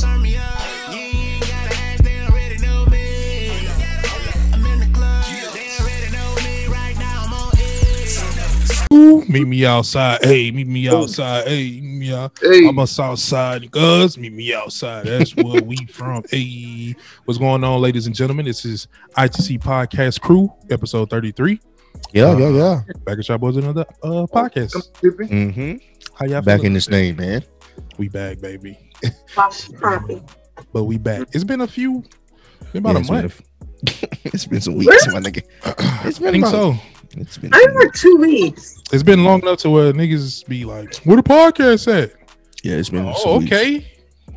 turn me up. You ain't gotta ask, they already know me. I'm in the club, they already know me. Right now I'm on edge. Ooh, meet me outside. Hey, meet me outside. Hey, meet me out. Hey, I'm a south side niggas. Meet me outside. That's where we from. Hey, what's going on, ladies and gentlemen? This is ITC Podcast Crew, episode 33. Yeah, yeah, yeah. Back at y'all boys another uh podcast. Mm-hmm. How y'all Back feeling? in this thing, man. We back, baby. But we back. It's been a few been about Yeah, a it's been month. a- it's been some weeks, my nigga. It's I been think about- so. It's been. I like two weeks. It's been long enough to where niggas be like, where the podcast at? Yeah, it's been. some Oh, weeks. okay.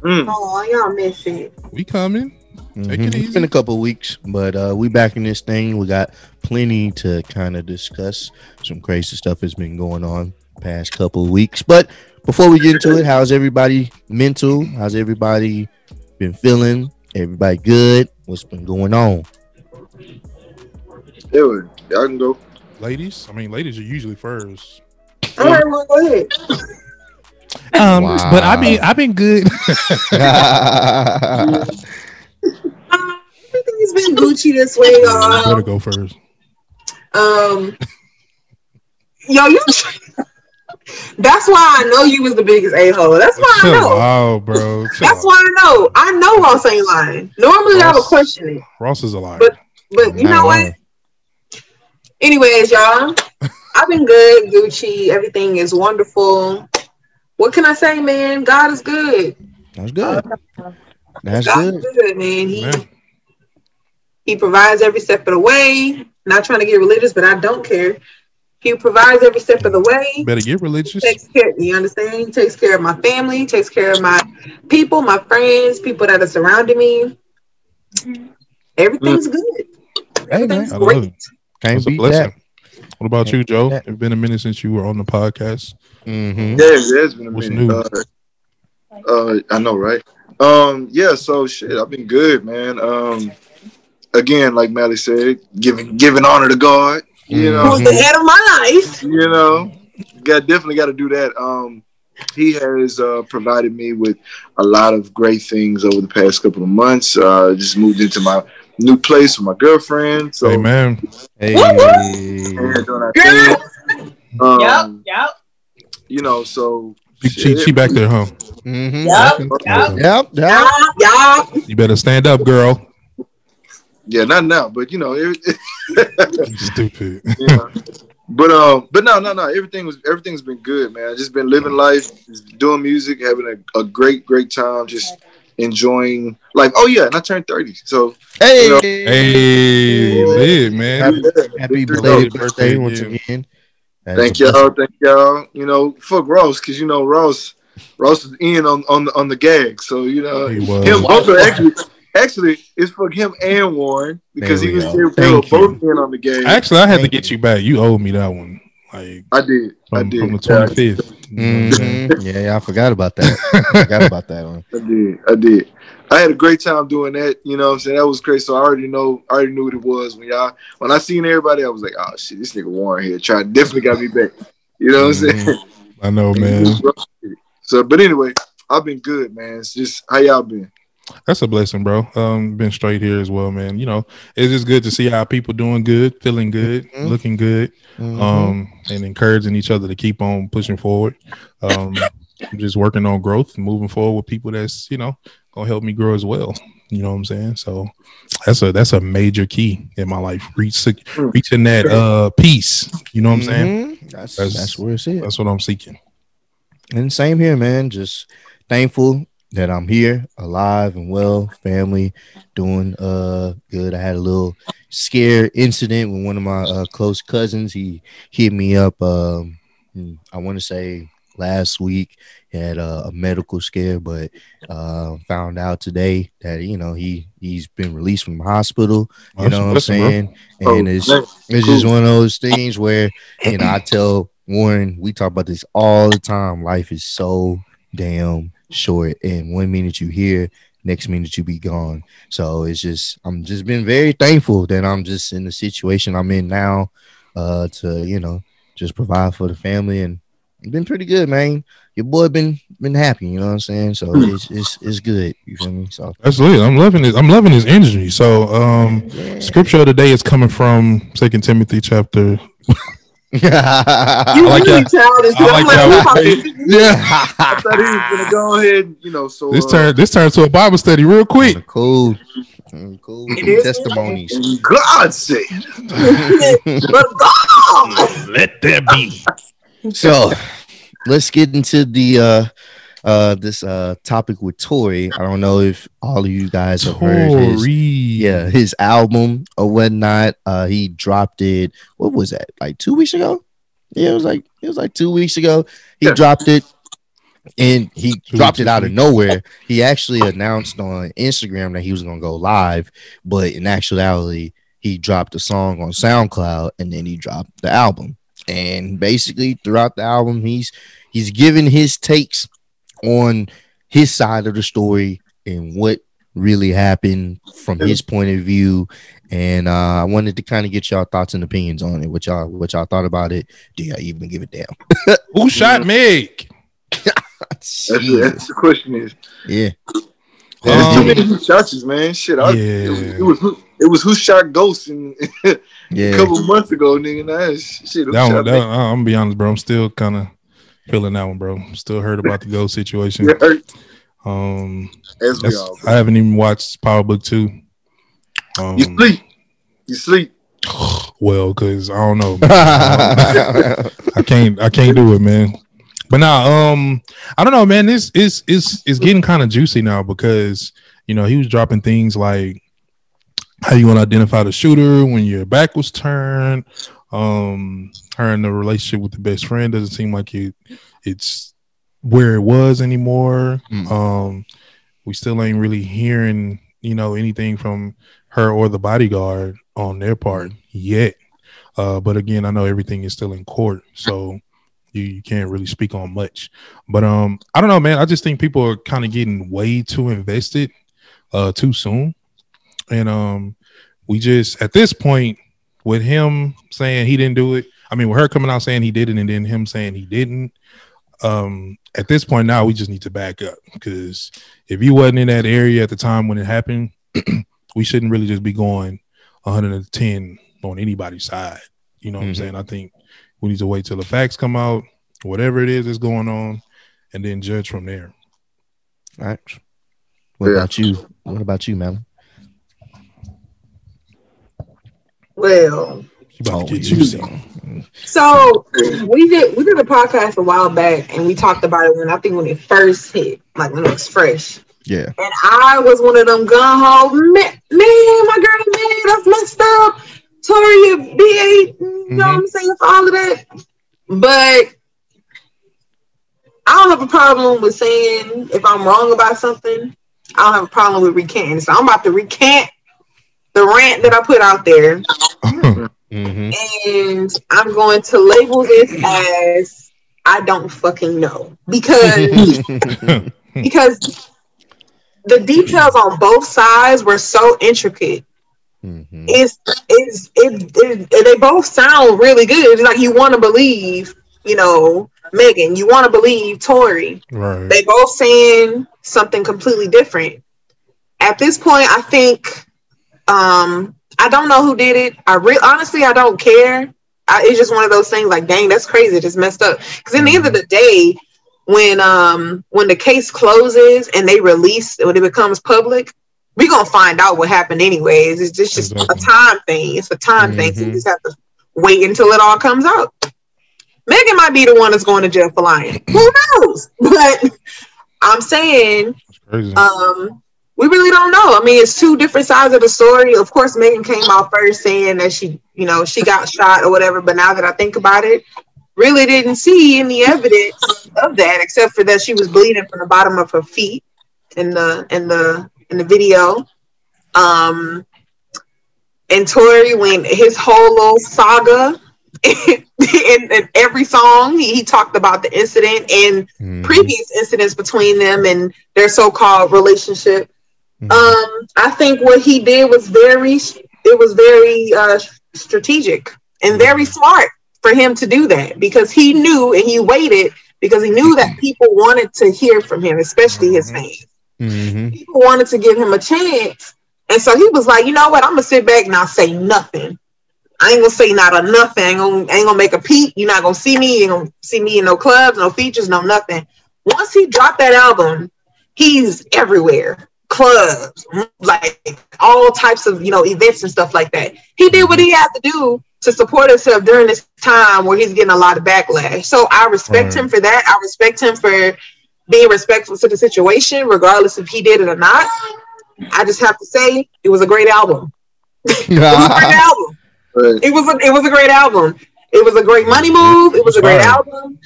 Mm. Oh, y'all miss it. We coming. Take Mhm. it It's been a couple weeks, but uh we back in this thing. We got plenty to kind of discuss. Some crazy stuff has been going on past couple of weeks. But before we get into it, how's everybody mental? How's everybody been feeling? Everybody good? What's been going on? Yeah, well, y'all can go. Ladies. I mean, ladies are usually first. All right, well, go ahead. Um, Wow. but I've been I've been good. Everything's been Gucci this way, You y'all. better go first. Um, yo, you. That's why I know you was the biggest a hole. That's why I know. bro. Chill That's out. why I know. I know Ross ain't lying. Normally I would question it, Ross is a liar. But- but you know what? Anyways, y'all, I've been good. Gucci, everything is wonderful. What can I say, man? God is good. That's good. That's God good. is good, man. He Man. he provides every step of the way. Not trying to get religious, but I don't care. He provides every step of the way. better get religious. takes care. You understand? He takes care of my family. He takes care of my people, my friends, people that are surrounding me. Everything's good. Hey, man. Everything's I love great. it. Can't a beat blessing. that. What about you, Joe? It's been a minute since you were on the podcast. Mm-hmm. Yeah, yeah, it's been a What's minute. Uh, uh, I know, right? Um, yeah. So shit, I've been good, man. Um, again, like Mally said, giving giving honor to God. You know, Who's the head of my life? you know, got definitely got to do that. Um, he has uh, provided me with a lot of great things over the past couple of months. Uh, just moved into my new place with my girlfriend. So Amen. Hey. yeah, doing our Girl. Um, yep. You know, so She, she, she back there, huh? Mm-hmm. Yep. Yep. Yep. Yep. Y'all, y'all. You better stand up, girl. Yeah, not now, but you know, it, You stupid. yeah. But um, but no, no, no. Everything was everything's been good, man. Just been living life, just doing music, having a, a great, great time, just enjoying life. Oh yeah, and I turned thirty, so Hey. You know- Hey, lit, man. Happy, happy belated birthday, birthday once yeah. again. That thank y'all, thank y'all. You know, fuck Ross, cause you know Ross, Ross is in on on the on the gag, so you know He was. him both are actually. Actually, it's for him and Warren because he was go. they were both in on the game. Actually, I had to get you. you back. You owed me that one. Like I did, I did, from the Yeah, 25th. You know what I'm saying? Mhm. Yeah, yeah, I forgot about that. I forgot about that one. I did. I did. I had a great time doing that. You know what I'm saying? That was crazy. So I already know I already knew what it was when y'all when I seen everybody, I was like, oh shit, this nigga Warren here trying definitely got me back. You know what I'm saying? I know, man. So but anyway, I've been good, man. It's just how y'all been? That's a blessing, bro. Um, been straight here as well, man. You know, it's just good to see how people doing good, feeling good, Mhm. looking good, Mhm. um, and encouraging each other to keep on pushing forward. Um, just working on growth, moving forward with people that's you know gonna help me grow as well. You know what I'm saying? So that's a that's a major key in my life. Reach reaching that uh peace. You know what I'm saying? Mhm. That's, That's- that's where it's at. That's what I'm seeking. And same here, man. Just thankful that I'm here, alive and well, family doing uh good. I had a little scare incident with one of my uh, close cousins. He hit me up. Um, I want to say last week. He had a, a medical scare, but uh, found out today that you know he he's been released from the hospital. You know what I'm saying? And it's it's just one of those things where you know I tell Warren we talk about this all the time. Life is so damn short, and one minute you here, next minute you be gone. So it's just I'm just been very thankful that I'm just in the situation I'm in now, uh, to you know just provide for the family and been pretty good, man. Your boy been been happy, you know what I'm saying? So Hmm. it's it's it's good. You feel me? So That's lit. I'm loving it. I'm loving his energy. So, um, yeah. scripture of the day is coming from Second Timothy chapter. You like really that. childish. I I'm like like, we that. yeah. I thought he was gonna go ahead, and, you know. So This uh, turn this turns to a Bible study real quick. cool. Cool It is. testimonies. in God's sake. but God, Let there be. so let's get into the uh uh this uh topic with Tory. I don't know if all of you guys have heard his yeah, his album or whatnot. Uh he dropped it what was that, like two weeks ago? Yeah, it was like it was like two weeks ago. He Yeah. dropped it and he Two dropped it out of nowhere. He actually announced on Instagram that he was gonna go live, but in actuality, he dropped a song on SoundCloud and then he dropped the album. And basically, throughout the album, he's he's giving his takes on his side of the story and what really happened from his point of view. And uh, I wanted to kind of get y'all thoughts and opinions on it. What y'all what y'all thought about it? Do y'all even give a damn? Who shot Meg? That's, the- that's the question is. Yeah. There's too Um, many who shots, man. Shit, I, Yeah. it, was, it was who- it was who shot Ghost in, a couple months ago, nigga. Now it's shit. That one, that, I'm gonna be honest, bro. I'm still kind of feeling that one, bro. Still heard about the ghost situation. You Um, as we all. I haven't even watched Power Book Two. Um, You sleep. You sleep. well, cause I don't know. I can't I can't do it, man. But now, um, I don't know, man. This is is is getting kind of juicy now because you know he was dropping things like how you want to identify the shooter when your back was turned. Um, her and the relationship with the best friend doesn't seem like it it's where it was anymore. Mm. Um, we still ain't really hearing you know anything from her or the bodyguard on their part yet. Uh, but again, I know everything is still in court, so you, you can't really speak on much. But um, I don't know, man. I just think people are kind of getting way too invested, uh, too soon, and um, we just at this point with him saying he didn't do it. I mean, with her coming out saying he did it, and then him saying he didn't. Um, at this point now, we just need to back up because if you wasn't in that area at the time when it happened, we shouldn't really just be going 110 on anybody's side. You know what I'm Mhm. saying? I think we need to wait till the facts come out, whatever it is that's going on, and then judge from there. All right. What Yeah. about you? What about you, man? Well, You about to get you so we did we did a podcast a while back, and we talked about it when I think when it first hit, like when it was fresh. Yeah. And I was one of them gun ho man, man, my girl, man, that's messed up. Tory, BA, you know what I'm saying for all of that. But I don't have a problem with saying if I'm wrong about something. I don't have a problem with recanting. So I'm about to recant the rant that I put out there, Mm-hmm. and I'm going to label this as I don't fucking know because because the details on both sides were so intricate. Mhm. It's it's it, it, they both sound really good. It's like you want to believe, you know, Megan. You want to believe Tory. right. They both saying something completely different. At this point, I think um I don't know who did it. I re- honestly I don't care. I, it's just one of those things like, dang, that's crazy. It's messed up. Because in the end of the day, when um when the case closes and they release when it becomes public, we're gonna find out what happened anyways. It's just, just Exactly. a time thing. It's a time thing. So you Mhm. just have to wait until it all comes out. Megan might be the one that's going to jail for lying. Who knows? But I'm saying um, we really don't know. I mean, it's two different sides of the story. Of course, Megan came out first saying that she, you know, she got shot or whatever. But now that I think about it, really didn't see any evidence of that except for that she was bleeding from the bottom of her feet in the in the in the video. Um, and Tory, when his whole little saga. in, in every song, he, he talked about the incident and Mhm. previous incidents between them and their so-called relationship. Mhm. Um, I think what he did was very, it was very uh, strategic and very smart. for him to do that because he knew and he waited because he knew that people wanted to hear from him, especially his fans. Mm-hmm. People wanted to give him a chance. And so he was like, you know what? I'm gonna sit back and I'll say nothing. I ain't gonna say not a nothing. I ain't gonna, ain't gonna make a peep. You're not gonna see me. You ain't gonna see me in no clubs, no features, no nothing. Once he dropped that album, he's everywhere. Clubs, like all types of you know events and stuff like that. He did what he had to do to support himself during this time where he's getting a lot of backlash. So I respect Right. him for that. I respect him for being respectful to the situation, regardless if he did it or not. I just have to say it was a great album. It was a great album. It was a, it was a great album. It was a great money move. It was a great album.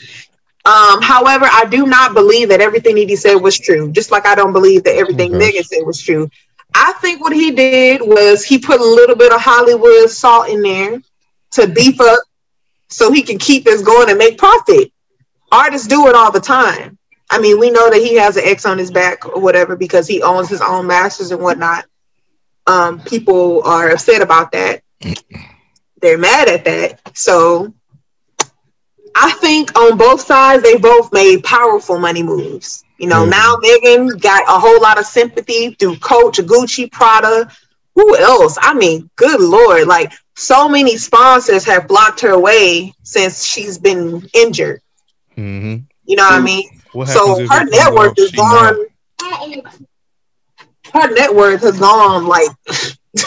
Um, however, I do not believe that everything he said was true. Just like I don't believe that everything Okay. Megan said was true. I think what he did was he put a little bit of Hollywood salt in there to beef up so he can keep this going and make profit. Artists do it all the time. I mean, we know that he has an X on his back or whatever because he owns his own masters and whatnot. Um, people are upset about that. They're mad at that. So I think on both sides, they both made powerful money moves. You know, Mhm. now Megan got a whole lot of sympathy through Coach, Gucci, Prada. Who else? I mean, good lord! Like so many sponsors have blocked her way since she's been injured. Mm-hmm. You know what I mean? What So her it net worth is not? gone. Her net worth has gone like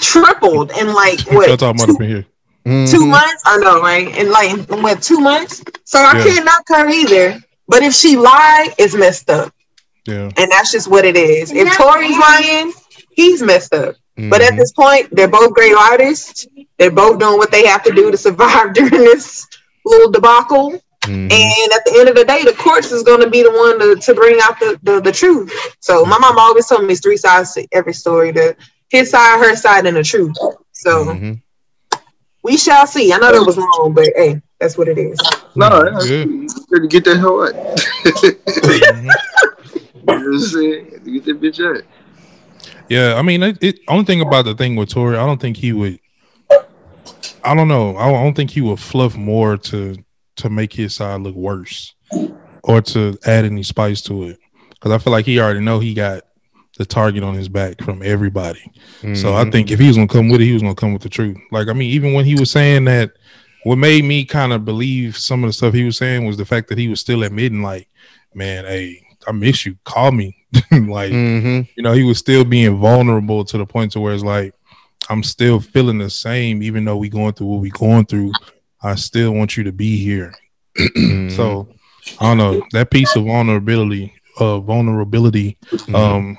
tripled and like What y'all what talking about two, up in here? Mm-hmm. two months? I know, right? And like what two months? So I Yeah. can't knock her either. But if she lied, it's messed up, Yeah. and that's just what it is. If Tory's lying, he's messed up. But Mm-hmm. at this point, they're both great artists. They're both doing what they have to do to survive during this little debacle. Mhm. And at the end of the day, the courts is going to be the one to, to bring out the, the, the truth. So my mom always told me it's three sides to every story: the his side, her side, and the truth. So Mhm. We shall see. I know that was long, but hey, that's what it is. no, Yeah. that's good to get that hell out. Mhm. You know what I'm saying? Get that bitch out. Yeah, I mean, it, it only thing about the thing with Tory, I don't think he would. I don't know. I don't think he would fluff more to to make his side look worse, or to add any spice to it. Because I feel like he already know he got the target on his back from everybody. So I Mhm. think if he was gonna come with it, he was gonna come with the truth. Like I mean, even when he was saying that, what made me kind of believe some of the stuff he was saying was the fact that he was still admitting, like, man, hey, I miss you. Call me. like, Mhm. you know, he was still being vulnerable to the point to where it's like, I'm still feeling the same, even though we going through what we going through. I still want you to be here. Mhm. So I don't know that piece of vulnerability, uh, vulnerability. Mhm. Um,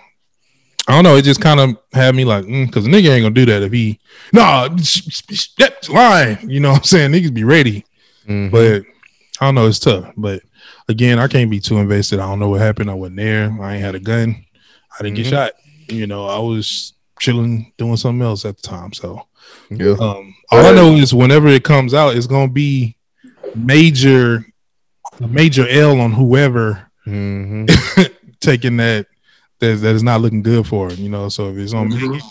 I don't know. It just kind of had me like, because the nigga ain't gonna do that if he, nah, that's lying. You know what I'm saying? Niggas be ready, Mhm. but I don't know. It's tough. But again, I can't be too invested. I don't know what happened. I wasn't there. I ain't had a gun. I didn't Mhm. get shot. You know, I was chilling doing something else at the time. So yeah. um, all I know is whenever it comes out, it's gonna be major, major L on whoever Mhm. taking that that that is not looking good for him. You know, so if it's on Megan,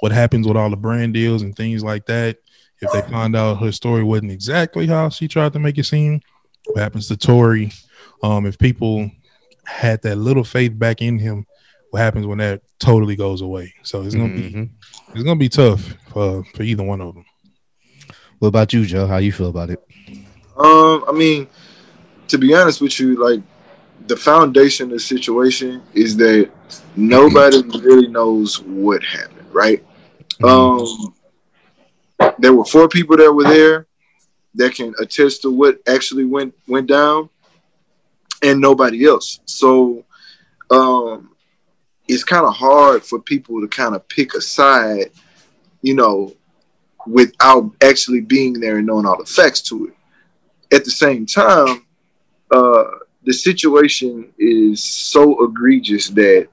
what happens with all the brand deals and things like that? If they find out her story wasn't exactly how she tried to make it seem, what happens to Tory? Um, if people had that little faith back in him, what happens when that totally goes away? So it's gonna be Mhm. it's gonna be tough for for either one of them. What about you, Joe? How you feel about it? Um, I mean, to be honest with you, like the foundation of the situation is that nobody really knows what happened, right? Um, there were four people that were there that can attest to what actually went went down, and nobody else. So, um, it's kind of hard for people to kind of pick a side, you know, without actually being there and knowing all the facts to it. At the same time, uh, the situation is so egregious that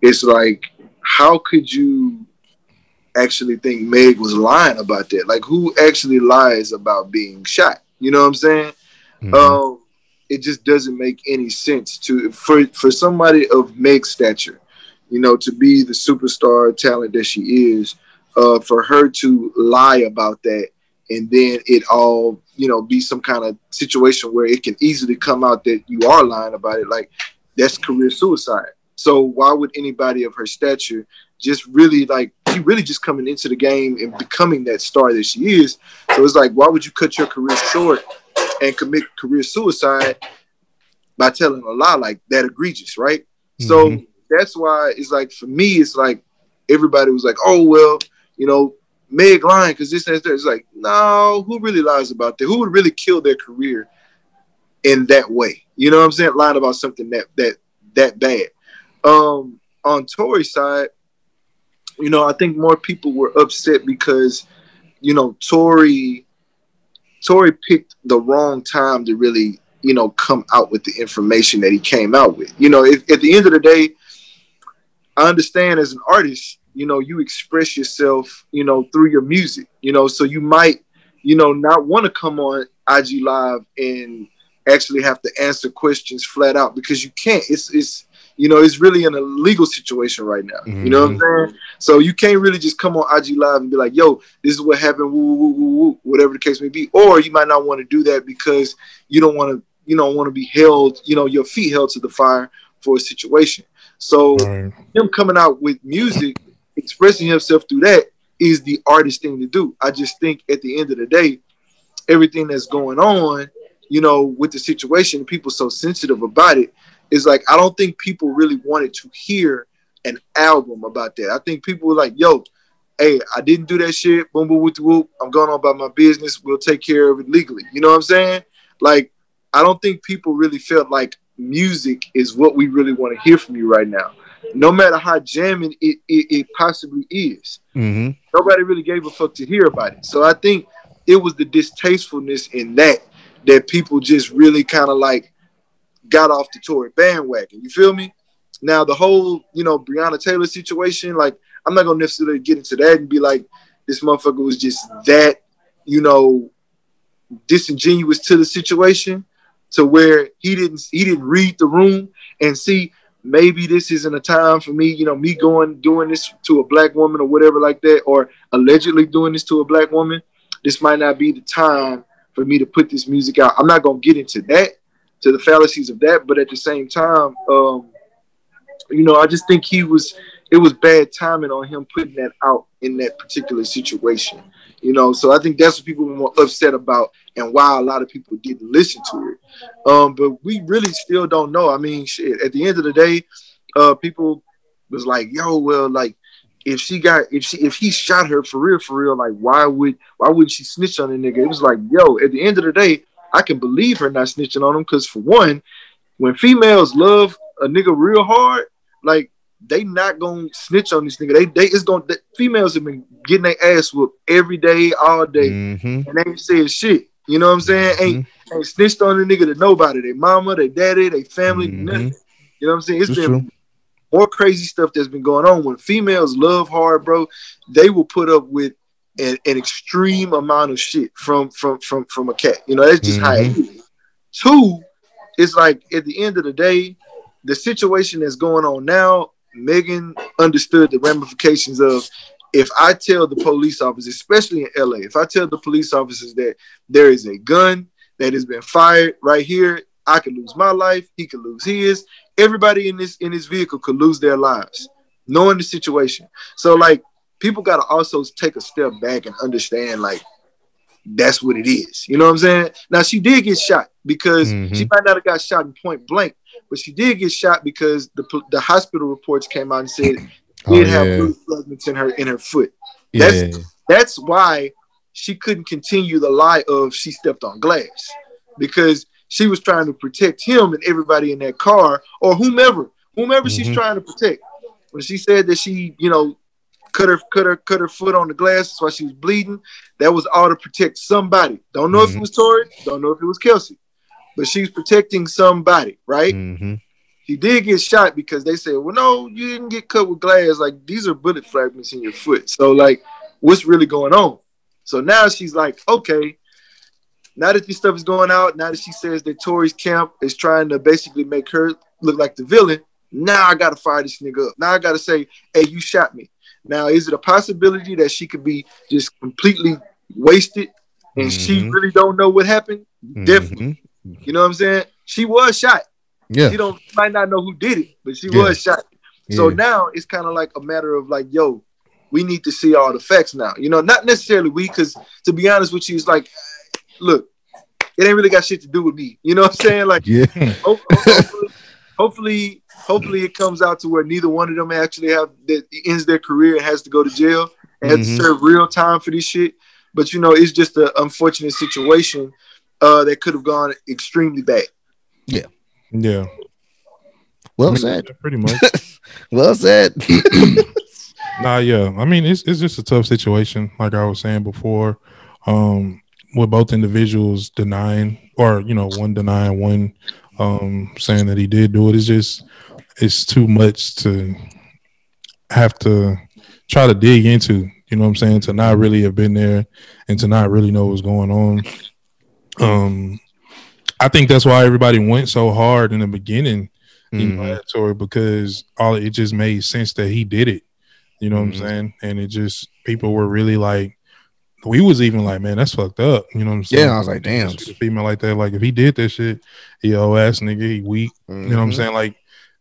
it's like, how could you actually think Meg was lying about that? Like, who actually lies about being shot? You know what I'm saying? Mhm. Um, it just doesn't make any sense to for for somebody of Meg's stature, you know, to be the superstar talent that she is, uh, for her to lie about that and then it all you know be some kind of situation where it can easily come out that you are lying about it. Like that's career suicide. So why would anybody of her stature just really like she really just coming into the game and becoming that star that she is? So it's like why would you cut your career short and commit career suicide by telling a lie like that egregious right? So Mhm. that's why it's like for me it's like everybody was like oh well you know Meg lying because this and that. It's like, no, who really lies about that? Who would really kill their career in that way? You know what I'm saying? Lying about something that that that bad. Um, on Tory's side, you know, I think more people were upset because, you know, Tory Tory picked the wrong time to really, you know, come out with the information that he came out with. You know, if, at the end of the day, I understand as an artist, you know, you express yourself, you know, through your music, you know, so you might, you know, not want to come on IG Live and actually have to answer questions flat out because you can't. It's it's you know, it's really in a legal situation right now. You know what I'm mm-hmm. saying? So you can't really just come on IG Live and be like, yo, this is what happened, woo, woo, woo, woo, whatever the case may be. Or you might not want to do that because you don't want to, you don't want to be held, you know, your feet held to the fire for a situation. So Right. him coming out with music, expressing himself through that is the artist thing to do. I just think at the end of the day, everything that's going on, you know, with the situation, people so sensitive about it, is like I don't think people really wanted to hear an album about that. I think people were like, yo, hey, I didn't do that shit, boom, boom, whoop, whoop. I'm going on about my business. We'll take care of it legally. You know what I'm saying? Like, I don't think people really felt like music is what we really want to hear from you right now. No matter how jamming it, it, it possibly is Mhm. nobody really gave a fuck to hear about it. So I think it was the distastefulness in that that people just really kind of like got off the Tory bandwagon. You feel me? Now the whole, you know, Breonna Taylor situation, like I'm not gonna necessarily get into that and be like this motherfucker was just that, you know, disingenuous to the situation to where he didn't he didn't read the room and see maybe this isn't a time for me, you know, me going doing this to a black woman or whatever like that, or allegedly doing this to a black woman. This might not be the time for me to put this music out. I'm not gonna get into that, to the fallacies of that, but at the same time, um, you know, I just think he was it was bad timing on him putting that out in that particular situation. You know, so I think that's what people were more upset about and why a lot of people didn't listen to it. Um, but we really still don't know. I mean, shit, at the end of the day, uh, people was like, yo, well, like if she got if she if he shot her for real, for real, like why would why wouldn't she snitch on a nigga? It was like, yo, at the end of the day, I can believe her not snitching on him because for one, when females love a nigga real hard, like they not gonna snitch on this nigga. They they is gonna the females have been getting their ass whooped every day, all day, Mhm. and they ain't said shit. You know what I'm saying? Ain't ain't snitched on the nigga to nobody. They mama, they daddy, they family, Mhm. nothing. You know what I'm saying? It's It's been true. more crazy stuff that's been going on. When females love hard, bro, they will put up with an, an extreme amount of shit from from from from a cat. You know, that's just how it is. Two, it's like at the end of the day, the situation that's going on now, Megan understood the ramifications of if I tell the police officers, especially in LA, if I tell the police officers that there is a gun that has been fired right here, I could lose my life, he could lose his, everybody in this in this vehicle could lose their lives, knowing the situation. So like people gotta also take a step back and understand like that's what it is. You know what I'm saying? Now she did get shot because Mhm. she might not have got shot in point blank, but she did get shot because the the hospital reports came out and said Oh, did have bullet fragments in her in her foot. Yeah. That's that's why she couldn't continue the lie of she stepped on glass because she was trying to protect him and everybody in that car or whomever, whomever she's Mhm. trying to protect. When she said that she, you know, cut her cut her cut her foot on the glass, that's why she was bleeding. That was all to protect somebody. Don't know if Mhm. it was Tory, don't know if it was Kelsey, but she's protecting somebody, right? Mhm. He did get shot because they said, well, no, you didn't get cut with glass. Like, these are bullet fragments in your foot. So, like, what's really going on? So now she's like, okay, now that this stuff is going out, now that she says that Tory's camp is trying to basically make her look like the villain, now I got to fire this nigga up. Now I got to say, hey, you shot me. Now, is it a possibility that she could be just completely wasted and she Mhm. really don't know what happened, definitely. You know what I'm saying? She was shot. Yeah. She don't might not know who did it, but she Yeah. was shot. So yeah. now it's kind of like a matter of like, yo, we need to see all the facts now. You know, not necessarily we, because to be honest with you, it's like, look, it ain't really got shit to do with me. You know what I'm saying? Like, yeah. ho- ho- hopefully, hopefully, hopefully, it comes out to where neither one of them actually have that ends their career and has to go to jail and has Mhm. to serve real time for this shit. But you know, it's just an unfortunate situation uh, that could have gone extremely bad. Yeah. Yeah. Well I mean, said. Pretty much. Well said. Nah, yeah. I mean, it's it's just a tough situation, like I was saying before. Um, with both individuals denying, or you know, one denying, one um saying that he did do it. It's just it's too much to have to try to dig into. You know what I'm saying? To not really have been there and to not really know what's going on. Um, I think that's why everybody went so hard in the beginning you know, Mhm. at Tory because all it just made sense that he did it. You know Mhm. what I'm saying? And it just people were really like, we was even like, man, that's fucked up. You know what I'm saying? Yeah, I was like, damn. Female like that. Like if he did that shit, he old ass nigga, he weak. You know what I'm Mhm. saying? Like,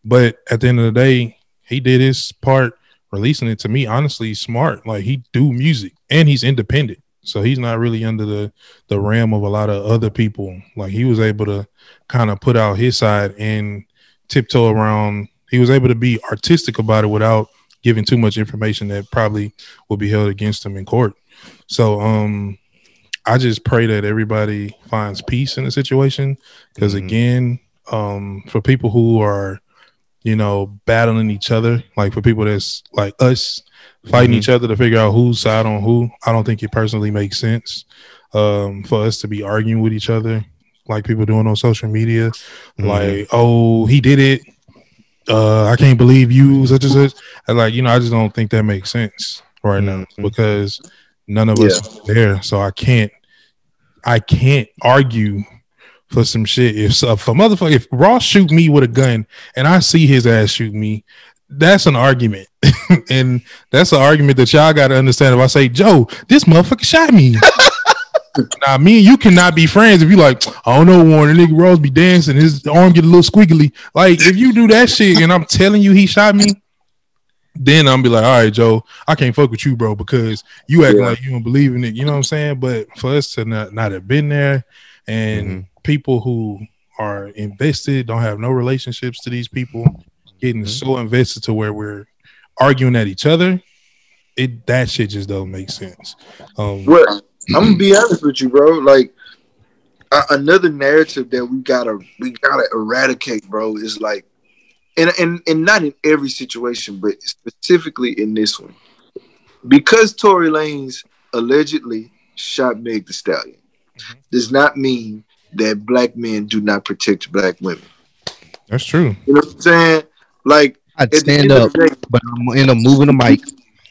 but at the end of the day, he did his part releasing it to me. Honestly, smart. Like he do music and he's independent, so he's not really under the the realm of a lot of other people. Like he was able to kind of put out his side and tiptoe around. He was able to be artistic about it without giving too much information that probably will be held against him in court. So, um, I just pray that everybody finds peace in the situation because Mhm. again, um, for people who are, you know, battling each other, like for people that's like us fighting Mhm. each other to figure out whose side on who, I don't think it personally makes sense um, for us to be arguing with each other like people doing on social media. Mhm. Like, oh, he did it. Uh, I can't believe you, such and such. And like, you know, I just don't think that makes sense right now Mhm. because none of us are there. So I can't, I can't argue for some shit. If, a motherfucker, if Ross shoot me with a gun and I see his ass shoot me, that's an argument. and that's an argument that y'all got to understand. If I say, Joe, this motherfucker shot me. Now, me and you cannot be friends if you like, I don't know, Warren, the nigga Rose be dancing, his arm get a little squiggly. Like, if you do that shit and I'm telling you he shot me, then I'm be like, all right, Joe, I can't fuck with you, bro, because you acting Yeah. like you don't believe in it. You know what I'm saying? But for us to not, not have been there and Mhm. People who are invested, don't have no relationships to these people, getting Mhm. so invested to where we're arguing at each other, it that shit just don't make sense. Um, Well, I'm gonna be honest with you, bro. Like a- another narrative that we gotta we gotta eradicate, bro, is like, and and and not in every situation, but specifically in this one, because Tory Lanez allegedly shot Meg Thee Stallion, does not mean that black men do not protect black women. that's true. You know what I'm saying? Like I'd stand up, day, but I'm end up moving the mic.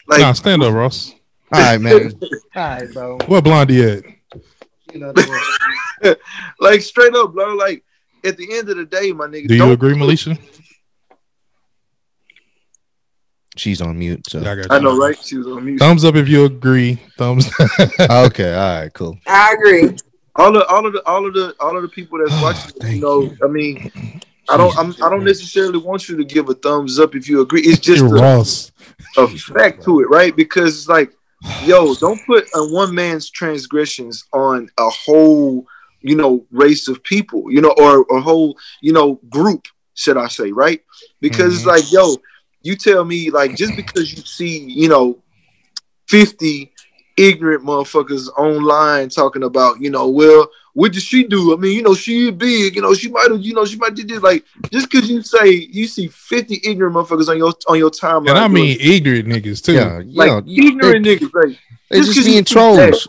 like nah, stand up, Ross. All right, man. All right, bro. Where Blondie at? You know, like straight up, bro. Like at the end of the day, my nigga. Do you agree, put- Melisha? She's on mute. So Yeah, I, got I you. know, right? She was on mute. Thumbs up if you agree. Thumbs. okay. All right. Cool. I agree. All of all of the all of the all of the people that's Oh, watching, you thank know, I mean, I don't I'm, I don't necessarily want you to give a thumbs up if you agree. It's just a, a fact to it, right? Because it's like, yo, don't put a one man's transgressions on a whole, you know, race of people, you know, or a whole, you know, group, should I say, right? Because it's Mhm. like, yo, you tell me like just because you see, you know, 50 ignorant motherfuckers online talking about, you know, well, what did she do? I mean, you know, she big, you know, she might have, you know, she might did this. Like, just because you say you see 50 ignorant motherfuckers on your on your timeline. And I bro, mean ignorant niggas too. Yeah. like Yeah. ignorant niggas, like They just just 'cause being you see that- trolls.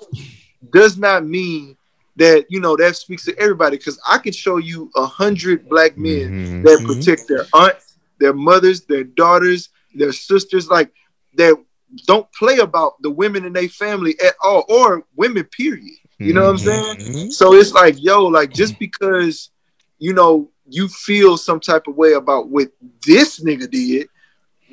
does not mean that you know that speaks to everybody. Because I can show you a hundred black men Mhm. that protect their aunts, their mothers, their daughters, their sisters, like that don't play about the women in their family at all, or women, period. You know what I'm saying? Mhm. So it's like, yo, like just because you know you feel some type of way about what this nigga did,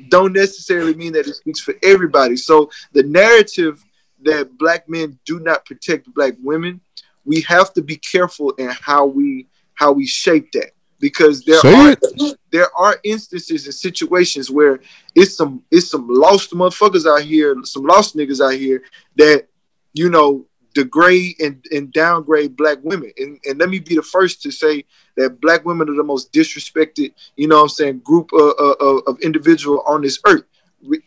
don't necessarily mean that it speaks for everybody. So the narrative that black men do not protect black women, we have to be careful in how we how we shape that because there Say are it. there are instances and situations where it's some it's some lost motherfuckers out here, some lost niggas out here that you know degrade and, and downgrade black women. And, and let me be the first to say that black women are the most disrespected, you know what I'm saying, group of, of, of individual on this earth,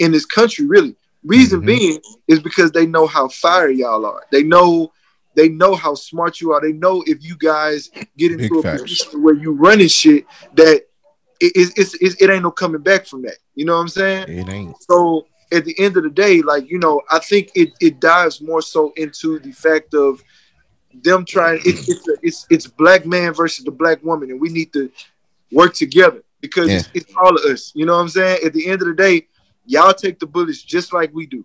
in this country, really. Reason Mhm. being is because they know how fire y'all are. They know they know how smart you are. They know if you guys get into Big a facts. position where you running shit that it, it, it's, it's, it ain't no coming back from that. You know what I'm saying? It ain't. So at the end of the day, like you know, I think it it dives more so into the fact of them trying. It, it's a, it's it's black man versus the black woman, and we need to work together because it's, it's all of us. You know what I'm saying? At the end of the day, y'all take the bullets just like we do.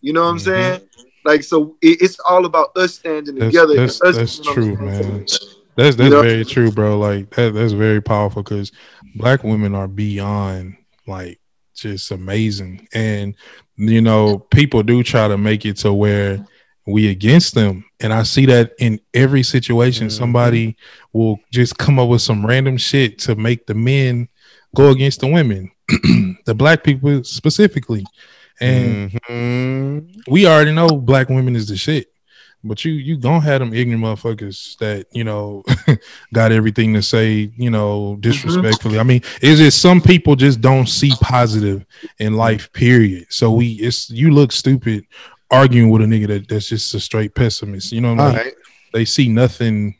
You know what I'm Mhm. saying? Like so, it, it's all about us standing That's, together. that's, us, that's you know what true, I'm man. That's that's You know? very true, bro. Like that that's very powerful because black women are beyond like just amazing. And you know, people do try to make it to where we against them. And I see that in every situation. Mhm. Somebody will just come up with some random shit to make the men go against the women. the black people specifically. And Mhm. we already know black women is the shit. But you you gonna have them ignorant motherfuckers that, you know, got everything to say, you know, disrespectfully. I mean, is it some people just don't see positive in life, period. So we it's you look stupid arguing with a nigga that, that's just a straight pessimist. You know what I mean? right. They see nothing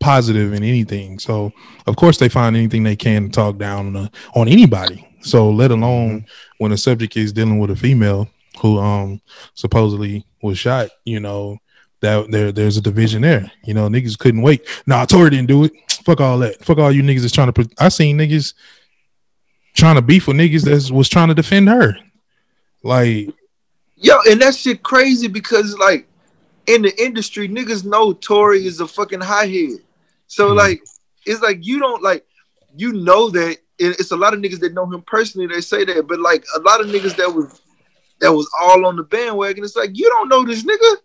positive in anything. So of course they find anything they can to talk down on a, on anybody. So let alone when a subject is dealing with a female who um supposedly was shot, you know, that there there's a division there. You know, niggas couldn't wait. Nah, Tory didn't do it. Fuck all that. Fuck all you niggas is trying to. Pro- I seen niggas trying to beef with niggas that was trying to defend her. Like, Yo, and that shit crazy because like in the industry, niggas know Tory is a fucking high head. So Mhm. like it's like you don't like you know that it's a lot of niggas that know him personally, they say that, but like a lot of niggas that was that was all on the bandwagon, it's like you don't know this nigga.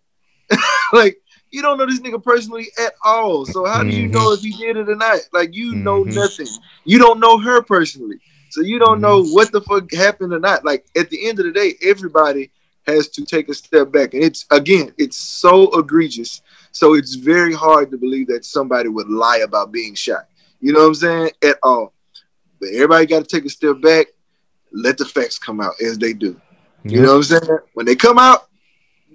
like you don't know this nigga personally at all. So how do you know if he did it or not? Like you know Mhm. nothing. You don't know her personally. So you don't Mhm. know what the fuck happened or not. Like at the end of the day, everybody has to take a step back. And it's again, it's so egregious. So it's very hard to believe that somebody would lie about being shot. You know what I'm saying? At all. But everybody got to take a step back, let the facts come out as they do. You know what I'm saying? When they come out,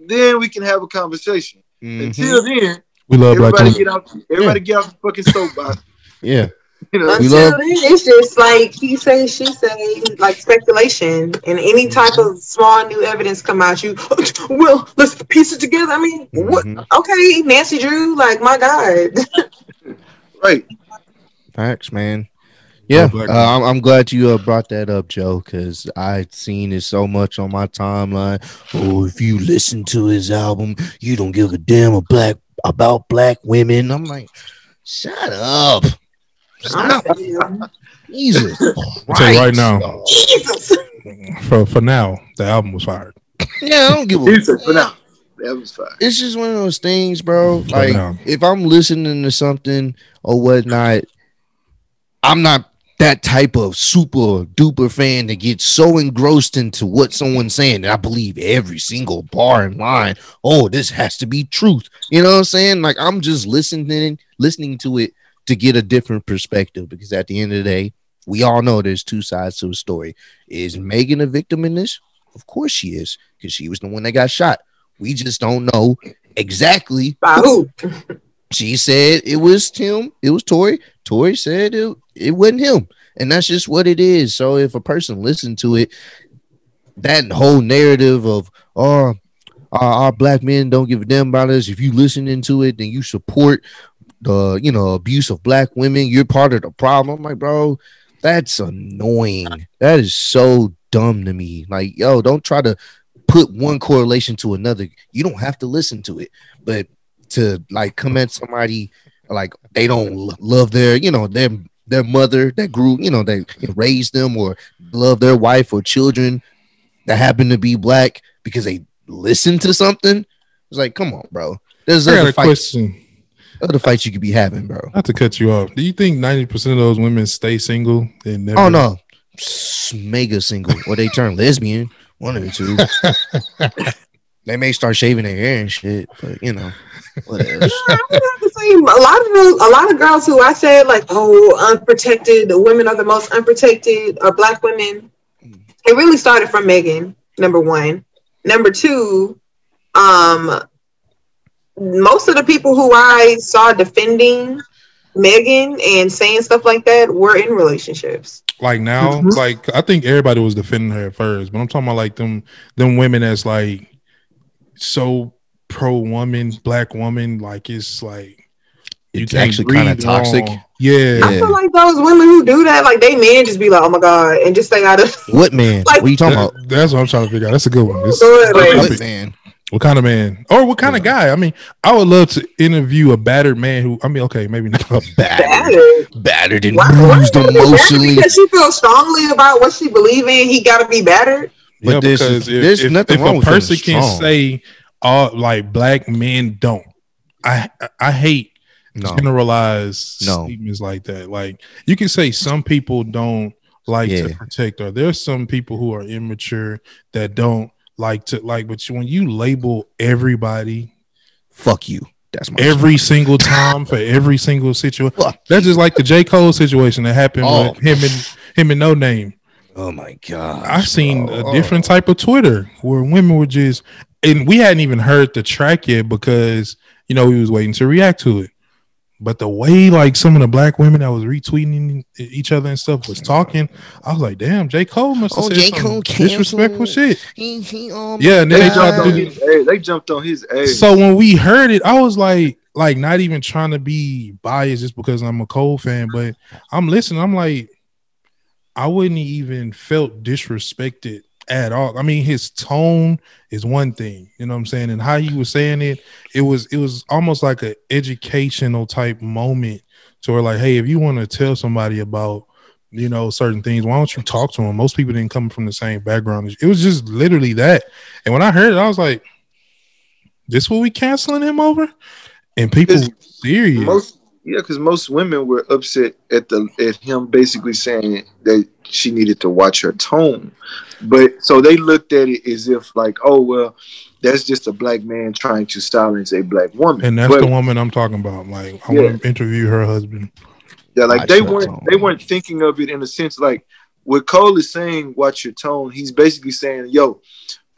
then we can have a conversation. Mhm. Until then, we love everybody get out everybody get out the fucking soapbox. Yeah. You know, Until love- then, it's just like he say, she say, like speculation, and any type of small new evidence come out. You, well, let's piece it together. I mean, what? Mhm. Okay, Nancy Drew, like my God, right. Facts, man. Yeah, uh. I'm, I'm glad you uh, brought that up, Joe, because I'd seen it so much on my timeline. Oh, if you listen to his album, you don't give a damn a black about black women. I'm like, shut up. I'm Stop. saying, Jesus. I'll tell you right now. Jesus. For for now, the album was fired. Yeah, I don't give a He said, for now, that was fine. it's just one of those things, bro. Like if I'm listening to something or whatnot, I'm not that type of super duper fan that gets so engrossed into what someone's saying that I believe every single bar and line. Oh, this has to be truth. You know what I'm saying? Like I'm just listening, listening to it to get a different perspective because at the end of the day, we all know there's two sides to a story. Is Megan a victim in this? Of course she is, because she was the one that got shot. We just don't know exactly. By who? She said it was Tim, it was Tory. Tory said it, it wasn't him. And that's just what it is. So if a person listened to it, that whole narrative of oh our, our black men don't give a damn about us. If you listening to it, then you support the you know abuse of black women. You're part of the problem. I'm like, bro, that's annoying. That is so dumb to me. Like, yo, don't try to put one correlation to another. You don't have to listen to it, but to like comment somebody like they don't love their, you know, their their mother that grew, you know, that raised them or love their wife or children that happen to be black because they listen to something. It's like, come on, bro. There's I other a fights, question. other fights you could be having, bro. Not to cut you off. Do you think ninety percent of those women stay single and never? Oh no, mega single or they turn lesbian. One of the two. they may start shaving their hair and shit, but you know, whatever. I would have a lot of those, a lot of girls who I said like, oh, unprotected. Women are the most unprotected, or black women. It really started from Megan. Number one. Number two, um, most of the people who I saw defending Megan and saying stuff like that were in relationships. Like now, Mhm. like I think everybody was defending her at first, but I'm talking about like them them women that's like so pro woman, black woman, like it's like It's actually kinda toxic. wrong. Yeah. I feel like those women who do that, like they men just be like, oh my god, and just stay out of. What man? Like- what you talking That- about? that's what I'm trying to figure out. That's a good one. This- Go good man. What man? What kind of man? Or what kind of guy? I mean, I would love to interview a battered man who I mean, okay, maybe not Battered, Battered. battered and Why, why bruised you gotta be battered emotionally. Because she feels strongly about what she believes in, he gotta be battered. But yeah, there's- because if, there's if, nothing if wrong a with person can strong. say all like black men don't. I I- hate No, generalize No. statements like that. Like you can say some people don't like Yeah. to protect or there's some people who are immature that don't like to like but when you label everybody fuck you. That's my every single time for every single situation that's just like the J. Cole situation that happened Oh. with him and him and no name. Oh my god! I've seen bro. a oh. different type of Twitter where women were just, and we hadn't even heard the track yet because you know we was waiting to react to it. But the way like some of the black women that was retweeting each other and stuff was talking, I was like, damn, J. Cole must have Oh, said J. some Cole disrespectful shit. He, he, oh Yeah, and then They they jumped on his ass. They jumped on his ass. So when we heard it, I was like, like not even trying to be biased just because I'm a Cole fan, but I'm listening. I'm like, I wouldn't even felt disrespected at all. I mean, his tone is one thing, you know what I'm saying, and how he was saying it, it was it was almost like an educational type moment. to we're like, hey, if you want to tell somebody about you know certain things, why don't you talk to them? Most people didn't come from the same background. It was just literally that. And when I heard it, I was like, this what we canceling him over? And people It's- serious. most yeah, because most women were upset at the at him basically saying that she needed to watch her tone. But so they looked at it as if like, oh well, that's just a black man trying to silence a black woman. and that's but, the woman I'm talking about. Like I Yeah. want to interview her husband. Yeah, like Watch they weren't tone. they weren't thinking of it in a sense like what Cole is saying, watch your tone. He's basically saying, yo,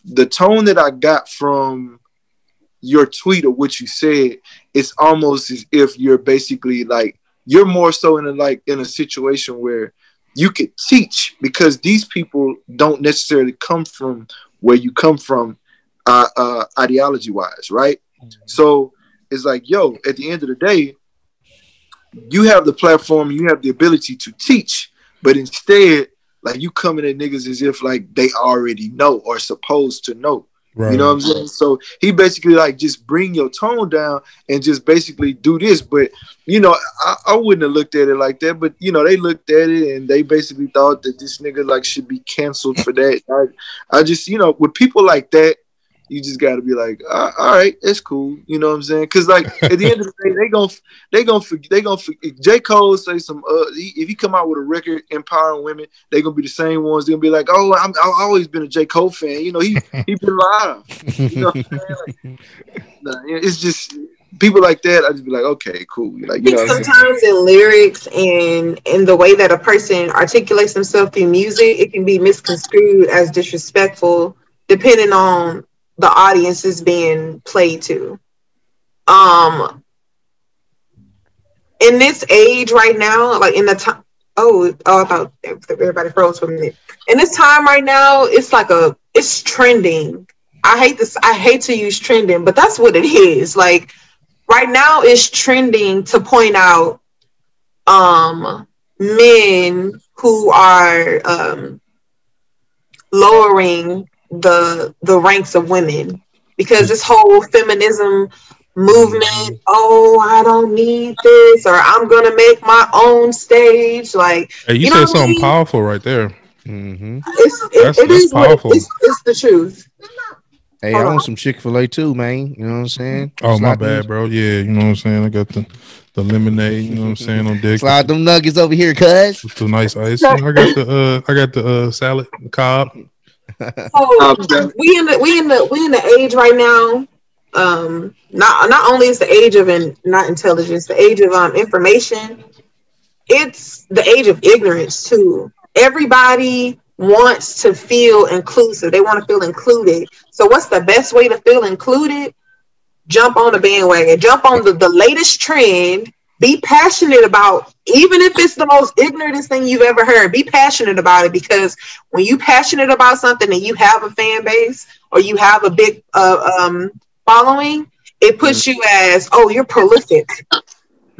the tone that I got from your tweet or what you said, it's almost as if you're basically like you're more so in a like in a situation where you could teach because these people don't necessarily come from where you come from uh, uh ideology wise, right? So it's like, yo, at the end of the day, you have the platform, you have the ability to teach, but instead, like you coming at niggas as if like they already know or supposed to know. Right. You know what I'm saying? So he basically like just bring your tone down and just basically do this. But you know, I, I wouldn't have looked at it like that. But you know, they looked at it and they basically thought that this nigga like should be canceled for that. I, I just you know, with people like that, you just got to be like, "Uh, all right, it's cool. You know what I'm saying? Because like at the end of the day, they gon' they gon' they gon' if J Cole say some uh, he, if he come out with a record empowering women, they gonna be the same ones. They're gonna be like, oh, I'm I've always been a J Cole fan. You know, he he been live. You know what I'm saying? Like, nah, it's just people like that. I just be like, okay, cool. Like you know, think what I'm saying? sometimes in lyrics and in the way that a person articulates themselves through music, it can be misconstrued as disrespectful, depending on the audience is being played to. Um, in this age right now, like in the time, oh, oh, I thought everybody froze for a minute. In this time right now, it's like a, it's trending. I hate this. I hate to use trending, but that's what it is. Like right now it's trending to point out um men who are um lowering the the ranks of women because this whole feminism movement oh i don't need this or i'm gonna make my own stage like Hey, you, You said know what I something mean? powerful right there. hmm it's it, That's- it that's is what it- powerful. it's, it's the truth Hey, I want some Chick Fil A too, man. You know what I'm saying? Oh my bad, these- bro. Yeah, you know what I'm saying. I got the the lemonade. You know what I'm saying on deck. Slide them nuggets over here, cuz. With the nice ice. I got the uh, I got the uh, salad, the Cobb. So Okay. we in the we in the we in the age right now. Um, not not only is the age of in, not intelligence, the age of um information. It's the age of ignorance too. Everybody wants to feel inclusive. They want to feel included. So what's the best way to feel included? Jump on the bandwagon. Jump on the, the latest trend. Be passionate about, even if it's the most ignorant thing you've ever heard. Be passionate about it because when you passionate about something and you have a fan base or you have a big uh, um, following, it puts you as, oh, you're prolific.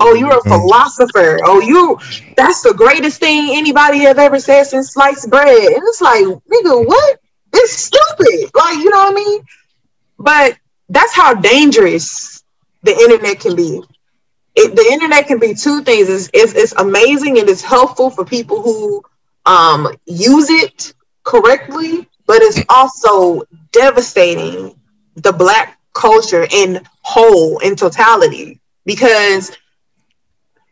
Oh, you're a Mhm. philosopher. Oh, you that's the greatest thing anybody has ever said since sliced bread. And it's like, nigga, what? It's stupid. Like, you know what I mean? But that's how dangerous the internet can be. It, the internet can be two things. It's, it's, it's amazing and it's helpful for people who um, use it correctly, but it's also devastating the black culture in whole, in totality, because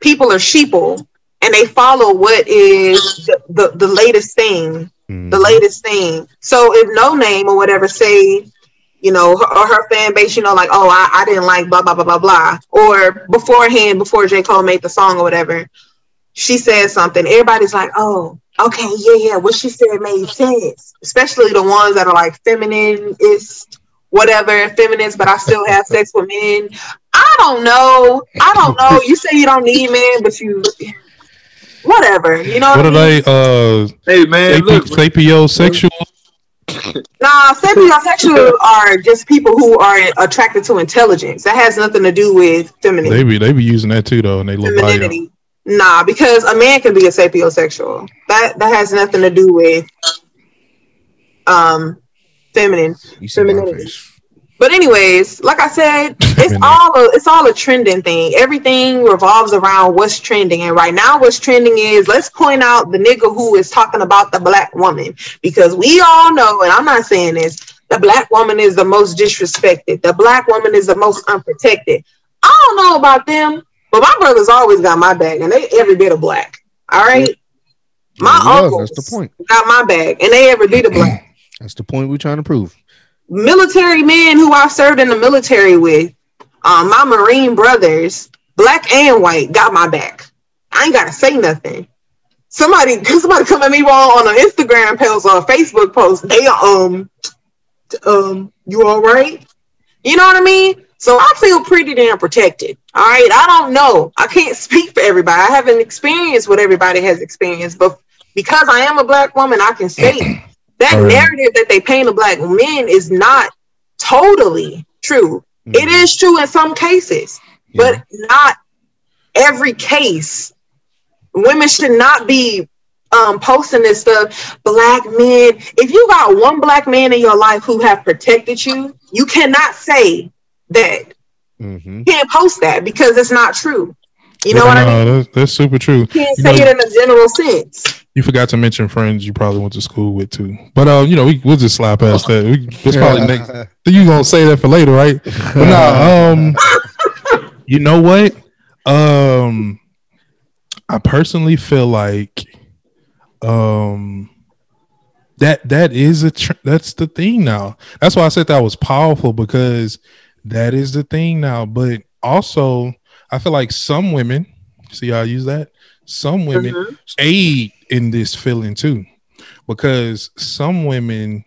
people are sheeple and they follow what is the, the, the latest thing Mhm. the latest thing. So if no name or whatever say, you know, her, or her fan base, you know, like, oh, I, I didn't like blah blah blah blah blah, or beforehand, before J Cole made the song or whatever, she said something. Everybody's like, oh, okay, yeah, yeah, what she said made sense. Especially the ones that are like feminist, whatever, feminist, but I still have sex with men. I don't know. I don't know. You say you don't need men, but you. Whatever, you know. What What are I mean? they? Uh, Hey man, look, sapiosexual. Nah, sapiosexual are just people who are attracted to intelligence. That has nothing to do with femininity. They femininity. be they be using that too though, and they little bio. femininity. Nah, because a man can be a sapiosexual. That that has nothing to do with um feminine. You see my femininity. But anyways, like I said, it's all a, it's all a trending thing. Everything revolves around what's trending, and right now, what's trending is let's point out the nigga who is talking about the black woman because we all know, and I'm not saying this, the black woman is the most disrespected. The black woman is the most unprotected. I don't know about them, but my brothers always got my back, and they every bit of black. All right, my Yeah, uncles That's the point. got my back, and they every bit of black That's the point we're trying to prove. Military men who I've served in the military with, um, my Marine brothers, black and white, got my back. I ain't gotta say nothing. Somebody, somebody come at me wrong on an Instagram post or a Facebook post. They um, um, you all right? You know what I mean? So I feel pretty damn protected. All right. I don't know. I can't speak for everybody. I haven't experienced what everybody has experienced, but because I am a black woman, I can say that All right. narrative that they paint of black men is not totally true. It is true in some cases, but not every case. Women should not be um, posting this stuff. Black men, if you got one black man in your life who have protected you, you cannot say that. Mm-hmm. You can't post that because it's not true. You know Yeah, what I mean? no, That's, that's super true. You can't You say know- it in a general sense. You forgot to mention friends you probably went to school with too. But uh, you know, we we'll just slide past that. We, it's probably next. You gonna say that for later, right? But nah, um, you know what? Um, I personally feel like, um, that that is a tr- that's the thing now. That's why I said that was powerful because that is the thing now. But also, I feel like some women see how I use that. Some women Mhm. aid in this feeling too, because some women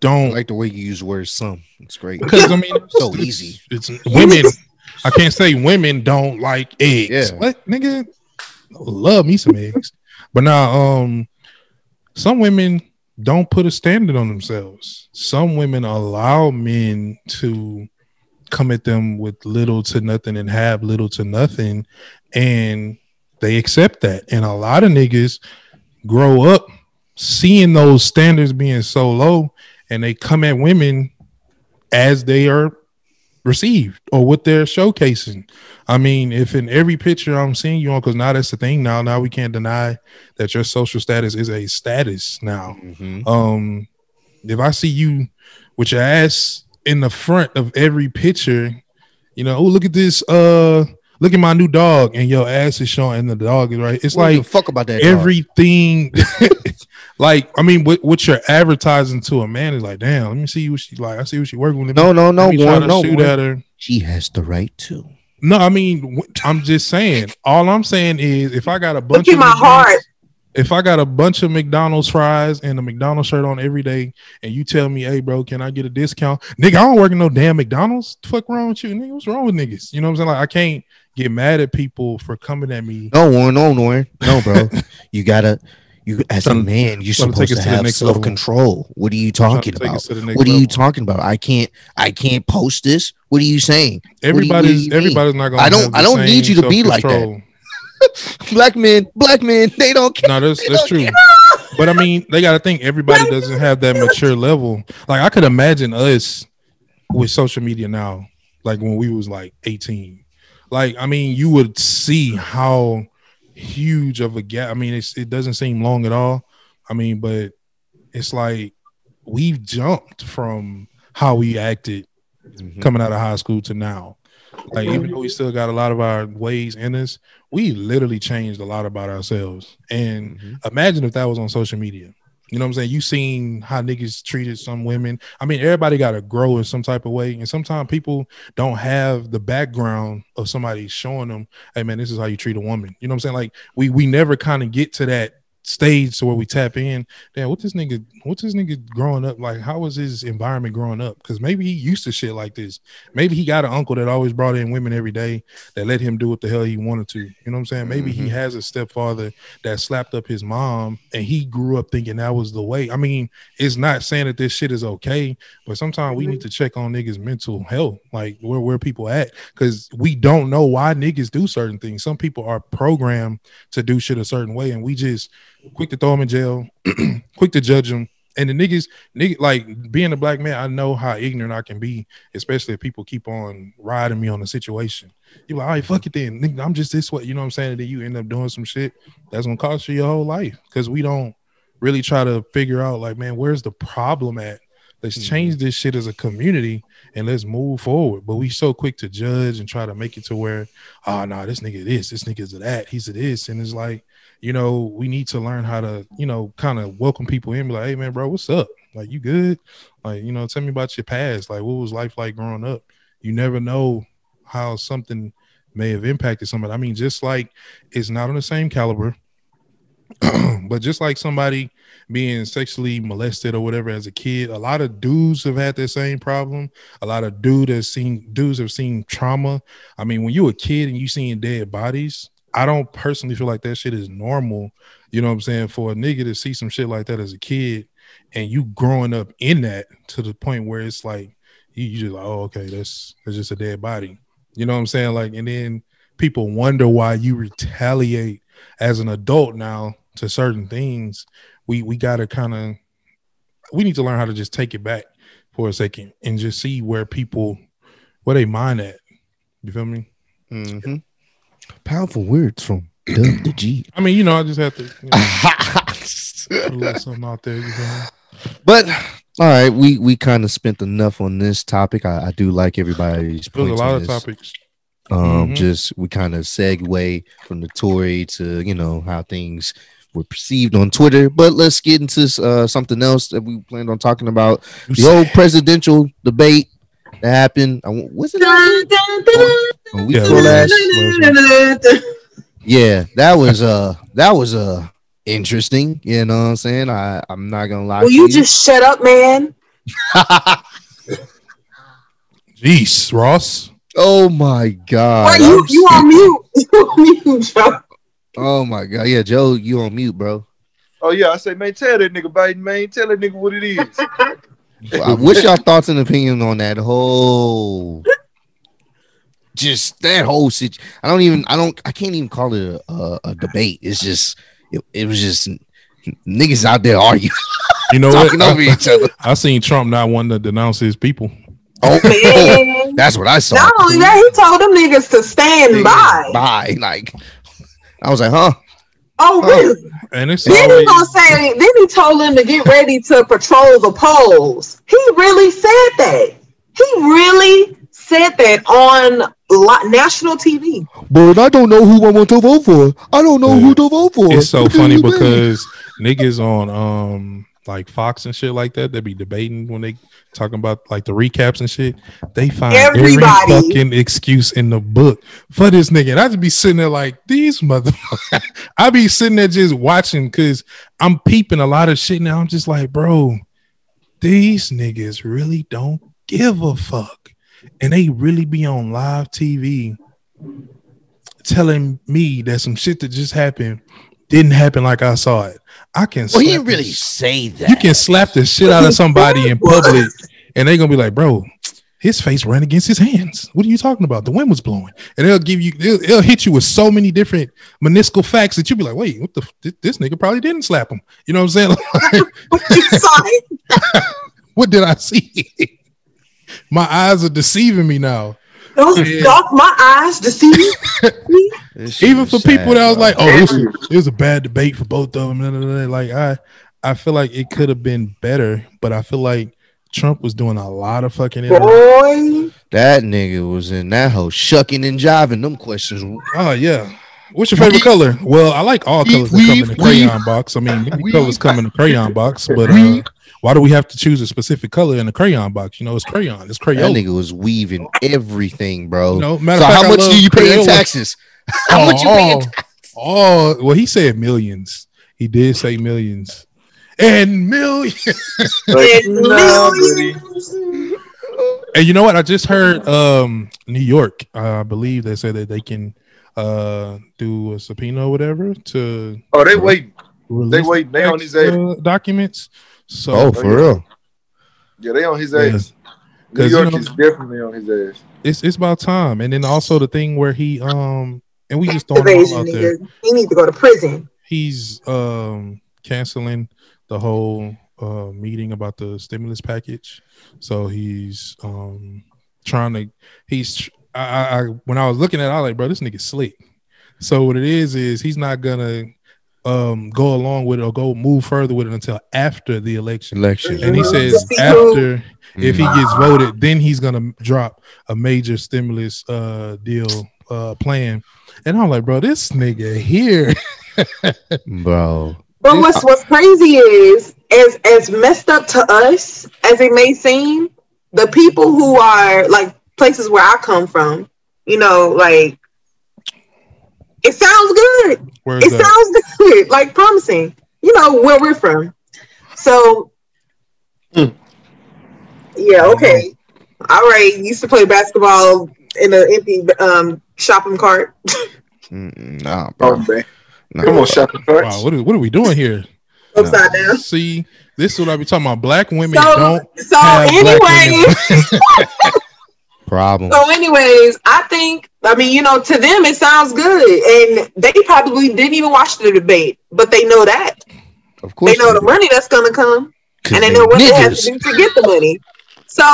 don't like the way you use the word some. It's great. because I mean, So it's- easy. It's women. I can't say women don't like eggs. Yeah. What nigga? Love me some eggs. But now, um, some women don't put a standard on themselves. Some women allow men to come at them with little to nothing and have little to nothing, and they accept that. And a lot of niggas grow up seeing those standards being so low, and they come at women as they are received or what they're showcasing. I mean, if in every picture I'm seeing you on, because now that's the thing now. Now we can't deny that your social status is a status now. Mm-hmm. Um, if I see you with your ass in the front of every picture. You know, oh look at this. Uh, look at my new dog, and your ass is showing, and the dog is right. It's What like fuck about that. everything. like I mean, what, what you're advertising to a man is like, damn. Let me see what she like. I see what she working with. No, no, no, Let me try Warren, to no. shoot Warren. at her. She has the right to. No, I mean, I'm just saying. All I'm saying is, if I got a bunch Look of my heart. If I got a bunch of McDonald's fries and a McDonald's shirt on every day, and you tell me, "Hey, bro, can I get a discount?" Nigga, I don't work in no damn McDonald's. The fuck wrong with you, nigga? What's wrong with niggas? You know what I'm saying? Like, I can't get mad at people for coming at me. No, Warren, no, Warren. No, bro. you gotta you as a man, you're trying to take supposed to to have next level. self-control. What are you talking about? us to the next What are you level. talking about? I can't I can't post this. What are you saying? you- Everybody's you everybody's not gonna. I don't- I don't need you to be like that. Self-control. Black men, black men, they don't care. No, that's that's don't true. But I mean, they got to think everybody doesn't have that mature level. Like I could imagine us with social media now, like when we was like 18. Like I mean, you would see how huge of a gap. I mean, it's, it doesn't seem long at all. I mean, but it's like we've jumped from how we acted Mhm. coming out of high school to now. Like even though we still got a lot of our ways in us, we literally changed a lot about ourselves. And Mhm. imagine if that was on social media. You know what I'm saying? You seen how niggas treated some women. I mean, everybody got to grow in some type of way. And sometimes people don't have the background of somebody showing them, hey man, this is how you treat a woman. You know what I'm saying? Like we we never kind of get to that stage to where we tap in. Damn, what this nigga, what's this nigga growing up? Like, how was his environment growing up? Because maybe he used to shit like this. Maybe he got an uncle that always brought in women every day that let him do what the hell he wanted to. You know what I'm saying? Maybe he Mhm. has a stepfather that slapped up his mom and he grew up thinking that was the way. I mean, it's not saying that this shit is okay, but sometimes we need to check on niggas' mental health, like where where people at, because we don't know why niggas do certain things. Some people are programmed to do shit a certain way, and we just quick to throw them in jail, quick to judge them. And the niggas, nigga, like being a black man, I know how ignorant I can be, especially if people keep on riding me on the situation. You're like, all right, fuck it then. Nigga, I'm just this way. You know what I'm saying? And then you end up doing some shit that's gonna cost you your whole life because we don't really try to figure out, like, man, where's the problem at? Let's Mhm. change this shit as a community and let's move forward. But we so quick to judge and try to make it to where, oh no, this nigga this, this nigga's a that, he's a this. And it's like, you know, we need to learn how to, you know, kind of welcome people in, be like, hey man, bro, what's up? Like, you good? Like, you know, tell me about your past. Like, what was life like growing up? You never know how something may have impacted somebody. I mean, just like it's not on the same caliber, but just like somebody being sexually molested or whatever as a kid, a lot of dudes have had that same problem. A lot of dudes have seen dudes have seen trauma. I mean, when you a kid and you seeing dead bodies, I don't personally feel like that shit is normal. You know what I'm saying? For a nigga to see some shit like that as a kid and you growing up in that to the point where it's like you, you just like, oh, okay, that's that's just a dead body. You know what I'm saying? Like, and then people wonder why you retaliate as an adult now to certain things. We we gotta kind of we need to learn how to just take it back for a second and just see where people where they mind at. You feel me? Mhm. Powerful words from Dub the G. I mean, you know, I just have to you know, put a little something out there. You know? But all right, we we kind of spent enough on this topic. I, I do like everybody's There's a lot of this. topics. Um, Mhm. just we kind of segue from the Tory to you know how things were perceived on Twitter. But let's get into uh, something else that we planned on talking about the old presidential debate that happened. I, w- was it last week? A week Yeah, last? last- Yeah, that was uh that was uh interesting. You know what I'm saying? I I'm not gonna lie. Will to you just shut up, man? Jeez, Ross. oh my god! Why you I'm you on mute? You on mute, Joe. Oh my god! Yeah, Joe, you on mute, bro. Oh yeah, I say, man, tell that nigga Biden, man, tell that nigga what it is. Uh, What's your thoughts and opinion on that whole? Just that whole situation. I don't even. I don't. I can't even call it a, a, a debate. It's just. It, it was just niggas out there arguing, You know what? over I, each other. I seen Trump not wanting to denounce his people. Oh, Man. that's what I saw. Not only that, he told them niggas to stand by. Bye. Like, I was like, huh? Oh, really? and it's then he always gonna say. Then he told them to get ready to patrol the polls. He really said that. He really said that on li- national TV. But I don't know who I want to vote for. I don't know Yeah. who to vote for. it's so funny because niggas on um like Fox and shit like that, they be debating when they talking about like the recaps and shit. They find Everybody. every fucking excuse in the book for this nigga. And I just be sitting there like these motherfuckers. I be sitting there just watching because I'm peeping a lot of shit now. I'm just like, bro, these niggas really don't give a fuck. And they really be on live TV telling me that some shit that just happened didn't happen like I saw it. I can. Well, he didn't really sh- say that. you can slap the shit out of somebody in public and they're gonna be like, bro, his face ran against his hands. What are you talking about? The wind was blowing. And they'll give you they'll, they'll hit you with so many different meniscal facts that you'll be like, wait, what the f- this nigga probably didn't slap him. You know what I'm saying? What did I see? My eyes are deceiving me now. Don't Yeah. dock my eyes to see. This shit even was for people sad, that was like, "Oh, this was, it was a bad debate for both of them." blah, blah, blah. Like I, I feel like it could have been better, but I feel like Trump was doing a lot of fucking. inter- Boy, that nigga was in that hoe shucking and jiving them questions. Oh yeah. What's your favorite color? Well, I like all colors that come in the crayon box. I mean, many colors come in the crayon box, but uh, why do we have to choose a specific color in the crayon box? You know, it's crayon. It's crayon. That nigga was weaving everything, bro. You know, matter so fact, how I much do you pay in Crayola. taxes? How much you pay in Oh, oh, well, he said millions. He did say millions. And millions. Like, and millions. And you know what? I just heard um New York. Uh, I believe they said that they can uh do a subpoena or whatever to Oh, they wait. They wait. They on tax, his uh, documents. So Oh, for real? Yeah, they on his Yeah. ass. New 'Cause, you York know- is definitely on his ass. it's it's about time. And then also the thing where he um and we just throwing it all Evasion out there. He need to go to prison. He's um canceling the whole uh meeting about the stimulus package. So he's um trying to he's I, I, I when I was looking at it, I was like, bro, this nigga slick. So what it is is he's not gonna um go along with it or go move further with it until after the election. Election. And he says Just see who- after if he Mhm. gets voted, then he's gonna drop a major stimulus uh deal uh plan. And I'm like, bro, this nigga here. bro. But what's what's crazy is as as messed up to us as it may seem, the people who are like places where I come from, you know, like it sounds good. Where's It that? sounds good, like promising. You know where we're from. So Hmm. yeah, okay. All right. Used to play basketball in an empty um shopping cart. Mm-mm, Nah, Oh, bro. man. Nah. Come on, shopping carts. Wow, what are, what are we doing here? upside down. See, this is what I be talking about. Black women So don't so have black anyway. Women. Problem. So, anyways, I think I mean, you know, to them it sounds good, and they probably didn't even watch the debate, but they know that Of course. they know the do. money that's gonna come, and they they know what they have to do to get the money. So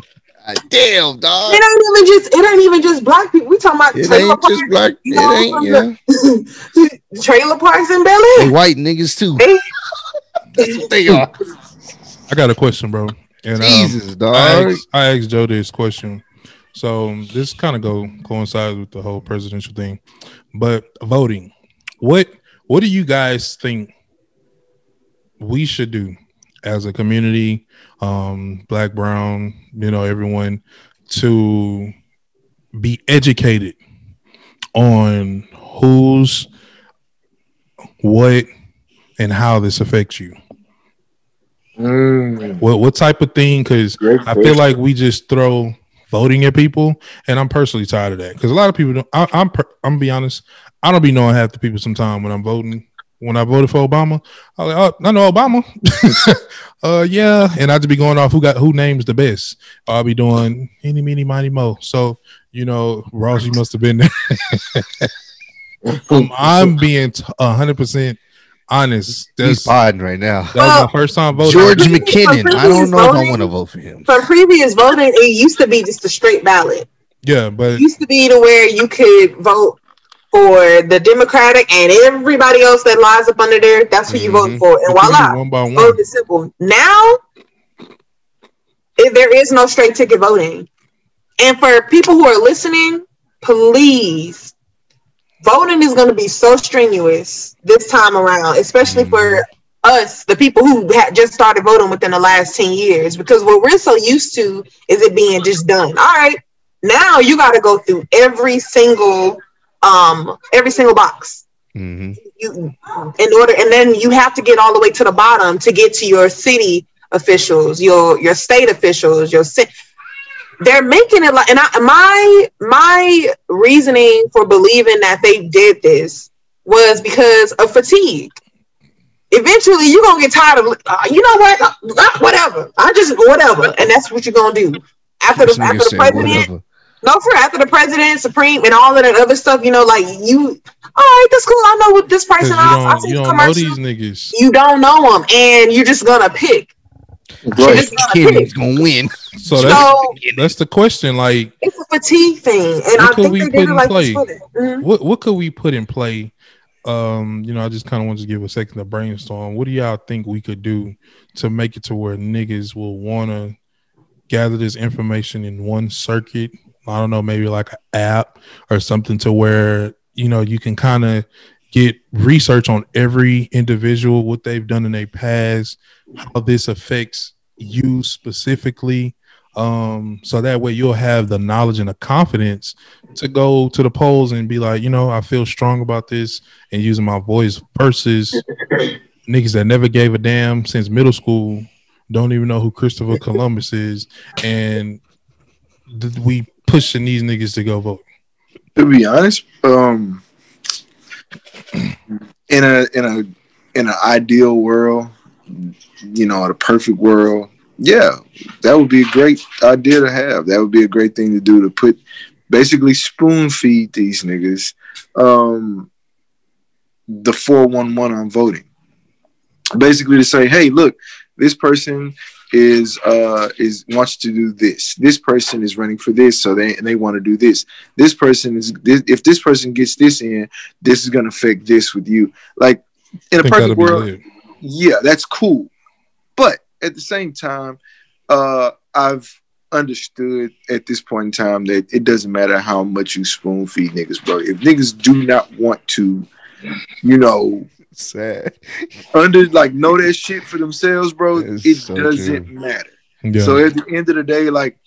Ah, Damn, dog. it ain't even just it ain't even just black people. We talking about It trailer ain't just parks, black. you It ain't, from yeah. trailer parks in Bel Air. white niggas too. They- That's what they are. I got a question, bro. And um, Jesus, I dog. asked, I asked Joe this question. So this kind of go coincides with the whole presidential thing, but voting. What what do you guys think we should do as a community, um, black, brown, you know, everyone, to be educated on who's what and how this affects you? Mm, What what type of thing? Because I feel like we just throw voting at people, and I'm personally tired of that. Because a lot of people don't. I, I'm per, I'm gonna be honest. I don't be knowing half the people sometimes when I'm voting. When I voted for Obama, I was like, oh, I know Obama. uh, yeah, and I'd just be going off who got who names the best. I'll be doing any, meeny, miny, mo. So you know, Ross, you must have been there. um, I'm being hundred percent honest. He's That's, podding right now. that was my first time voting. George McKinnon. I don't know if I voting- want to vote for him. From previous voting, it used to be just a straight ballot. Yeah, but It used to be to where you could vote for the Democratic and everybody else that lies up under there. That's who you vote Mhm. for, and You do it voila, One by one. vote is simple. Now, if there is no straight ticket voting, and for people who are listening, please, voting is going to be so strenuous this time around, especially for us, the people who had just started voting within the last 10 years, because what we're so used to is it being just done. All right, now you got to go through every single, um, every single box mm-hmm. you in order and then you have to get all the way to the bottom to get to your city officials your your state officials your ci- they're making it like and I, my my reasoning for believing that they did this was because of fatigue eventually you're gonna get tired of uh, you know what Uh, whatever i just whatever and that's what you're gonna do after the after the president whatever. no, for after the president, supreme, and all of that other stuff, you know, like you, all right, that's cool. I know what this Because person. you I, I don't, see you the don't know these niggas. You don't know them, and you're just gonna pick. You're Right. just gonna Kenny's gonna win. So that's So that's the question. Like, it's a fatigue thing, and What I could think we they put did it in like play? this with it. Mhm. what what could we put in play? Um, you know, I just kind of want to give a second to brainstorm. What do y'all think we could do to make it to where niggas will want to gather this information in one circuit? I don't know, maybe like an app or something to where you know you can kind of get research on every individual, what they've done in their past, how this affects you specifically. Um, so that way you'll have the knowledge and the confidence to go to the polls and be like, you know, I feel strong about this and using my voice versus niggas that never gave a damn since middle school, don't even know who Christopher Columbus is, and th- we pushing these niggas to go vote. To be honest, um, in a in a in an ideal world, you know, a perfect world, yeah, that would be a great idea to have. That would be a great thing to do to put basically spoon feed these niggas um, the four one one on voting. Basically, to say, hey, look, this person is uh is wants to do this. This person is running for this, so they and they want to do this. This person is this, if this person gets this in, this is gonna affect this with you. Like in a perfect world, yeah, that's cool. But at the same time, uh, I've understood at this point in time that it doesn't matter how much you spoon feed niggas, bro. If niggas do not want to, you know, Sad. under like know that shit for themselves, bro, That is it so doesn't true. matter. Yeah. So at the end of the day, like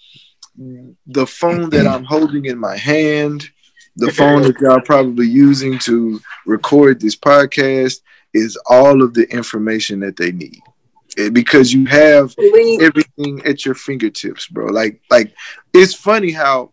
the phone that I'm holding in my hand, the phone that y'all probably using to record this podcast is all of the information that they need. Eh, Because you have everything at your fingertips, bro. Like, like it's funny how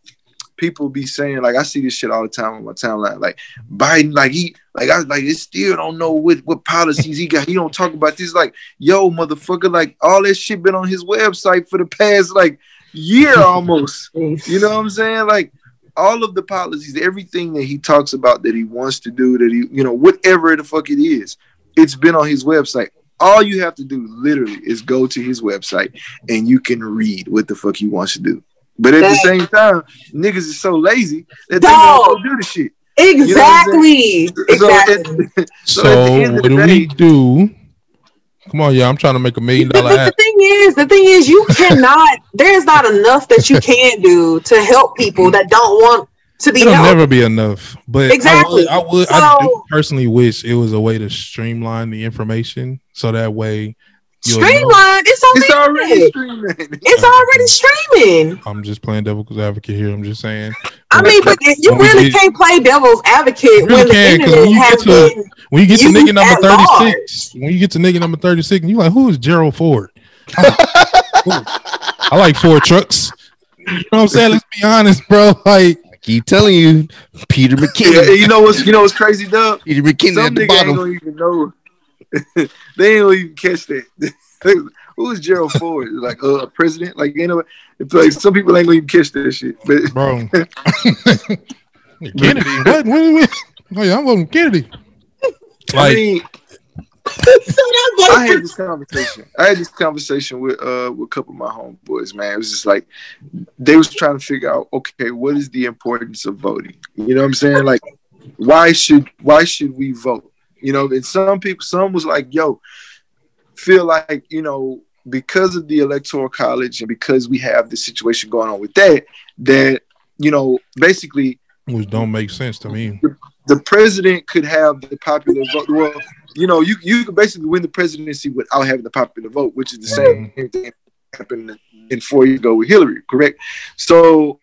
people be saying, like, I see this shit all the time on my timeline. Like Biden, like he, like I, like it still don't know what what policies he got. He don't talk about this. Like, yo, motherfucker, like all that shit been on his website for the past like year almost. You know what I'm saying? Like all of the policies, everything that he talks about that he wants to do, that he, you know, whatever the fuck it is, it's been on his website. All you have to do literally is go to his website and you can read what the fuck he wants to do. But at the same time, niggas is so lazy that they don't go do the shit. Exactly. So exactly. at- So, So at the end of what the do we do? Come on, yeah, I'm trying to make a million dollar. dollar but the thing is, the thing is, you cannot. there's not enough that you can do to help people that don't want to be It'll helped. never be enough. But Exactly. I would, I, would I do personally wish it was a way to streamline the information so that way you'll. Streamline. It's on It's already internet. streaming. It's already streaming. I'm just playing devil's advocate here. I'm just saying. I mean, but you really get- can't play devil's advocate You really when can't, 'cause internet when you has get to- been. When you get to nigga number 36, when you get to nigga number 36, and you like, who is Gerald Ford? I like Ford trucks. You know what I'm saying? Let's be honest, bro. Like, I keep telling you, Peter Yeah, McKinnon. you know what's you know what's crazy, Dub? Peter McKinnon Some at the nigga ain't gonna even know. they ain't gonna even catch that. Who is Gerald Ford? Like uh, a president? Like you know, it's like some people ain't gonna even catch that shit. But bro. Kennedy. What? What? what? Oh, yeah, I'm voting Kennedy. I Like, mean, So I had this conversation. I had this conversation with uh with a couple of my homeboys. Man, it was just like they was trying to figure out, okay, what is the importance of voting? You know what I'm saying? Like, why should why should we vote? You know, and some people, some was like, yo, feel like you know because of the electoral college and because we have this situation going on with that, that you know basically Which don't make sense to me. the president could have the popular vote. Well, you know, you you could basically win the presidency without having the popular vote, which is the same mm-hmm. thing that happened in four years ago with Hillary, correct? So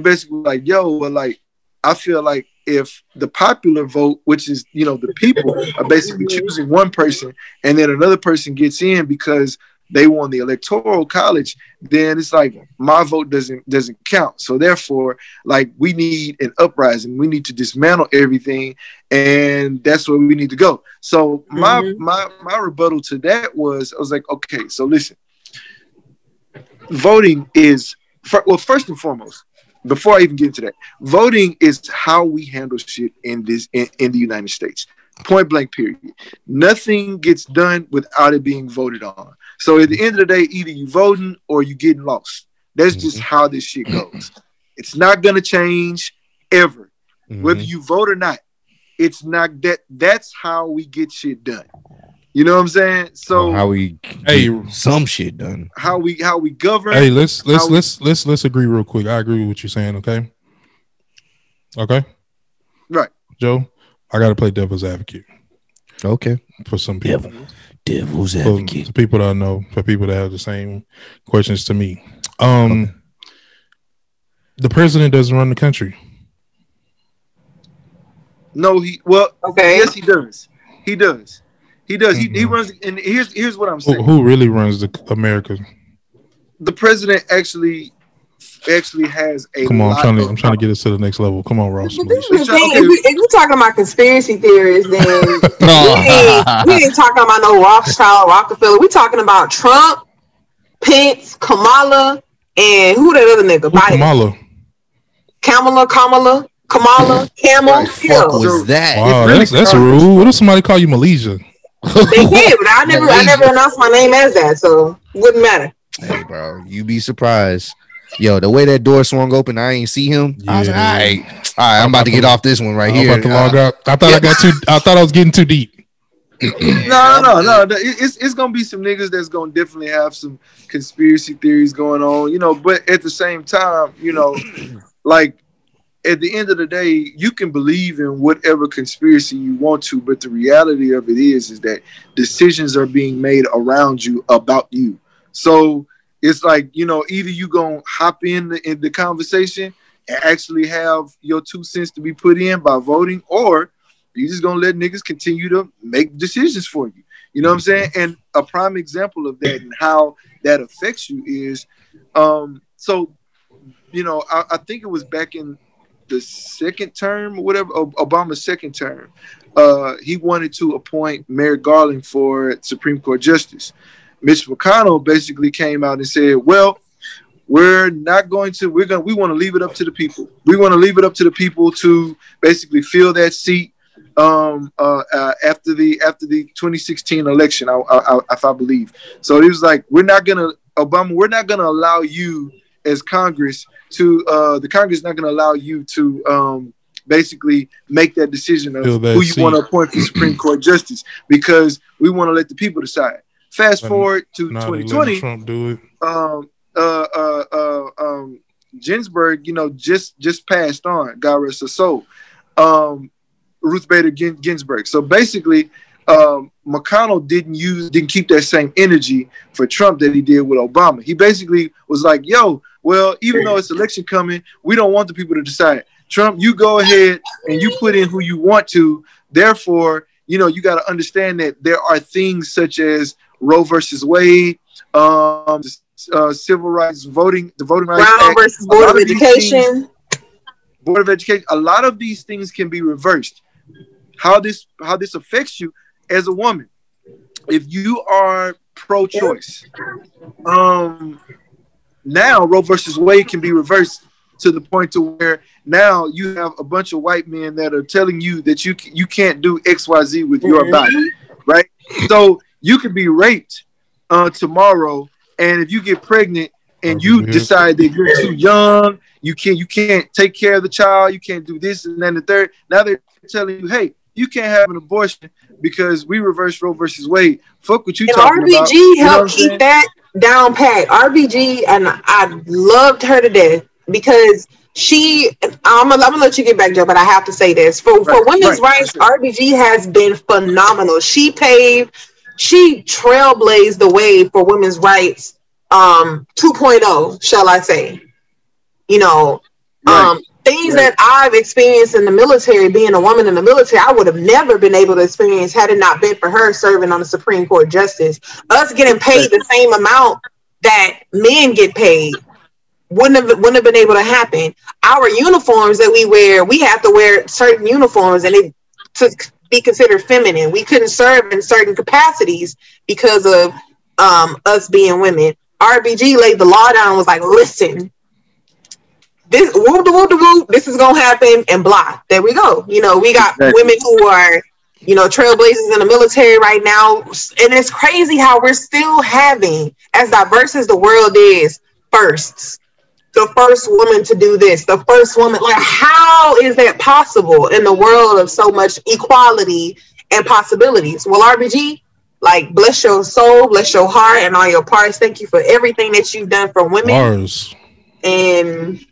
basically, like, yo, well, like, I feel like if the popular vote, which is you know the people, are basically choosing one person, and then another person gets in because they won the electoral college, then it's like my vote doesn't doesn't count. So therefore, like we need an uprising. We need to dismantle everything, and that's where we need to go. So my Mhm. my my rebuttal to that was I was like, okay, so listen, voting is well first and foremost. Before I even get into that, voting is how we handle shit in this in, in the United States. Point blank, period. Nothing gets done without it being voted on. So at the end of the day, either you voting or you getting lost. That's just how this shit goes. It's not gonna change ever, whether Mhm. you vote or not. It's not that. That's how we get shit done. You know what I'm saying? So Or how we Hey. some shit done. how we how we govern. Hey, let's let's How- let's let's let's agree real quick. I agree with what you're saying. Okay. Okay. Right. Joe, I got to play devil's advocate Okay. for some people. Devil. Devil's For advocate. the people that I know, for people that have the same questions to me. Um, the president doesn't run the country. No, he well, Okay. yes, he does. He does. He does. He, he Mhm. runs. And here's here's what I'm saying. who really runs the America? The president actually actually has a. Come on, I'm trying to of- I'm trying to get us to the next level. Come on, Ross. But this please. is the thing. If, we, if we're talking about conspiracy theories, then we, ain't, we ain't talking about no Rothschild, Rockefeller. We talking about Trump, Pence, Kamala, and who that other nigga? Who Biden. Kamala? Kamala, Kamala, Kamala, Camel. Right, Yeah. Fuck was that? Wow, really that's that's hard. rude. What if somebody call you Malaysia? They did, but I never, I never announced my name as that, so it wouldn't matter. Hey, bro, you be surprised. Yo, the way that door swung open, I ain't see him. I was like, all Yeah. right, all right, I'm about to get off this one right I'm here. about to log Uh, out. I thought I got too. I thought I was getting too deep. No, no, no, no. It- It's it's gonna be some niggas that's gonna definitely have some conspiracy theories going on, you know. But at the same time, you know, like at the end of the day, you can believe in whatever conspiracy you want to, but the reality of it is, is that decisions are being made around you about you. So it's like you know, either you gonna hop in the, in the conversation and actually have your two cents to be put in by voting, or you just gonna let niggas continue to make decisions for you. You know what I'm saying? And a prime example of that and how that affects you is, um, so you know, I, I think it was back in the second term or whatever, Obama's second term. Uh, he wanted to appoint Merrick Garland for Supreme Court Justice. Mitch McConnell basically came out and said, "Well, we're not going to. We're going. We want to leave it up to the people. We want to leave it up to the people to basically fill that seat um, uh, uh, after the after the 2016 election, I, I, I, if I believe. So he was like, "We're not gonna, Obama. We're not gonna allow you as Congress to. Uh, the Congress is not gonna allow you to." Um, basically make that decision of that who you want to appoint for Supreme Court justice because we want to let the people decide. Fast Um, forward to 2020, Trump do it. um, uh, uh, uh, um, Ginsburg, you know, just just passed on. God rest her soul. Um, Ruth Bader Ginsburg. So basically, um, McConnell didn't use, didn't keep that same energy for Trump that he did with Obama. He basically was like, "Yo, well, even though it's election coming, we don't want the people to decide. Trump, you go ahead and you put in who you want to. Therefore, you know, you got to understand that there are things such as Roe versus Wade, um, uh, civil rights voting, the Voting Rights Brown Act, versus Board of of these Education. Board of Education. A lot of these things can be reversed. How this how this affects you as a woman, if you are pro-choice, um, now Roe versus Wade can be reversed to the point to where now you have a bunch of white men that are telling you that you you can't do X Y Z with your Mhm. body, right? So you could be raped uh, tomorrow, and if you get pregnant and you Mhm. decide that you're too young, you can't you can't take care of the child, you can't do this and then the third. Now they're telling you, hey, you can't have an abortion because we reversed Roe versus Wade. Fuck what you And talking RBG about. You know helped keep that down pat. RBG, and I loved her to death because she. I'm gonna, I'm gonna let you get back, Joe, but I have to say this for for women's right, rights. RBG has been phenomenal. She paved, she trailblazed the way for women's rights. Um, 2.0, shall I say? You know, Right. um, things Right. that I've experienced in the military, being a woman in the military, I would have never been able to experience had it not been for her serving on the Supreme Court justice. Us getting paid the same amount that men get paid wouldn't have wouldn't have been able to happen. Our uniforms that we wear, we have to wear certain uniforms, and it to be considered feminine. We couldn't serve in certain capacities because of um, us being women. RBG laid the law down. and Was like, listen, this whoop de whoop de whoop, this is gonna happen, and blah. There we go. You know, we got Exactly. women who are, you know, trailblazers in the military right now, and it's crazy how we're still having, as diverse as the world is, firsts. The first woman to do this, the first woman. Like, how is that possible in the world of so much equality and possibilities? Well, RBG, like, bless your soul, bless your heart, and all your parts. Thank you for everything that you've done for women Bars. and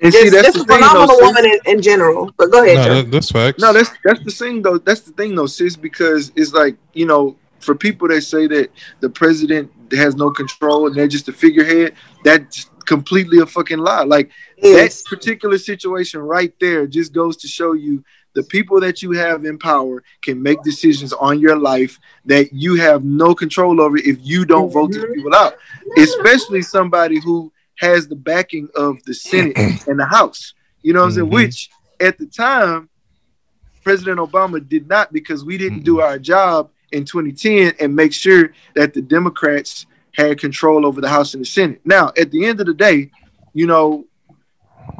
And just, see, that's just the a thing, though. phenomenal sis. woman in, in general. But go ahead, No, Joe. that, that's facts. No, that's that's the thing though. That's the thing though, sis, because it's like you know, for people that say that the president has no control and they're just a figurehead, that's completely a fucking lie. Like Yes. that particular situation right there just goes to show you the people that you have in power can make decisions on your life that you have no control over if you don't vote these Mhm. people out. Especially somebody who has the backing of the Senate and the House. You know what I'm saying? Mhm. Which at the time, President Obama did not because we didn't do our job in 2010 and make sure that the Democrats had control over the House and the Senate. Now, at the end of the day, you know,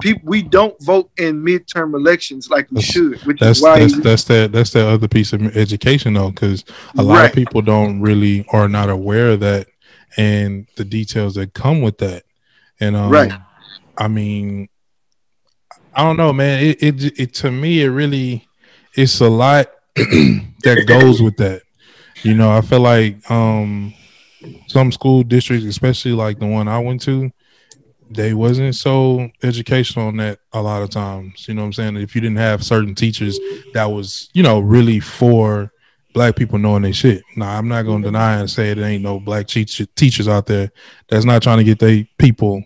people we don't vote in midterm elections like we That's- should, which That's is why that's that's that that's that other piece of education though, because a lot Right. of people don't really are not aware of that and the details that come with that. And um, Right. I mean, I don't know, man. It, it it to me it really it's a lot that goes with that. You know, I feel like um some school districts, especially like the one I went to, they wasn't so educational on that a lot of times. You know what I'm saying? If you didn't have certain teachers that was, you know, really for black people knowing their shit. Now, I'm not gonna deny and say there ain't no black teacher, teachers out there that's not trying to get their people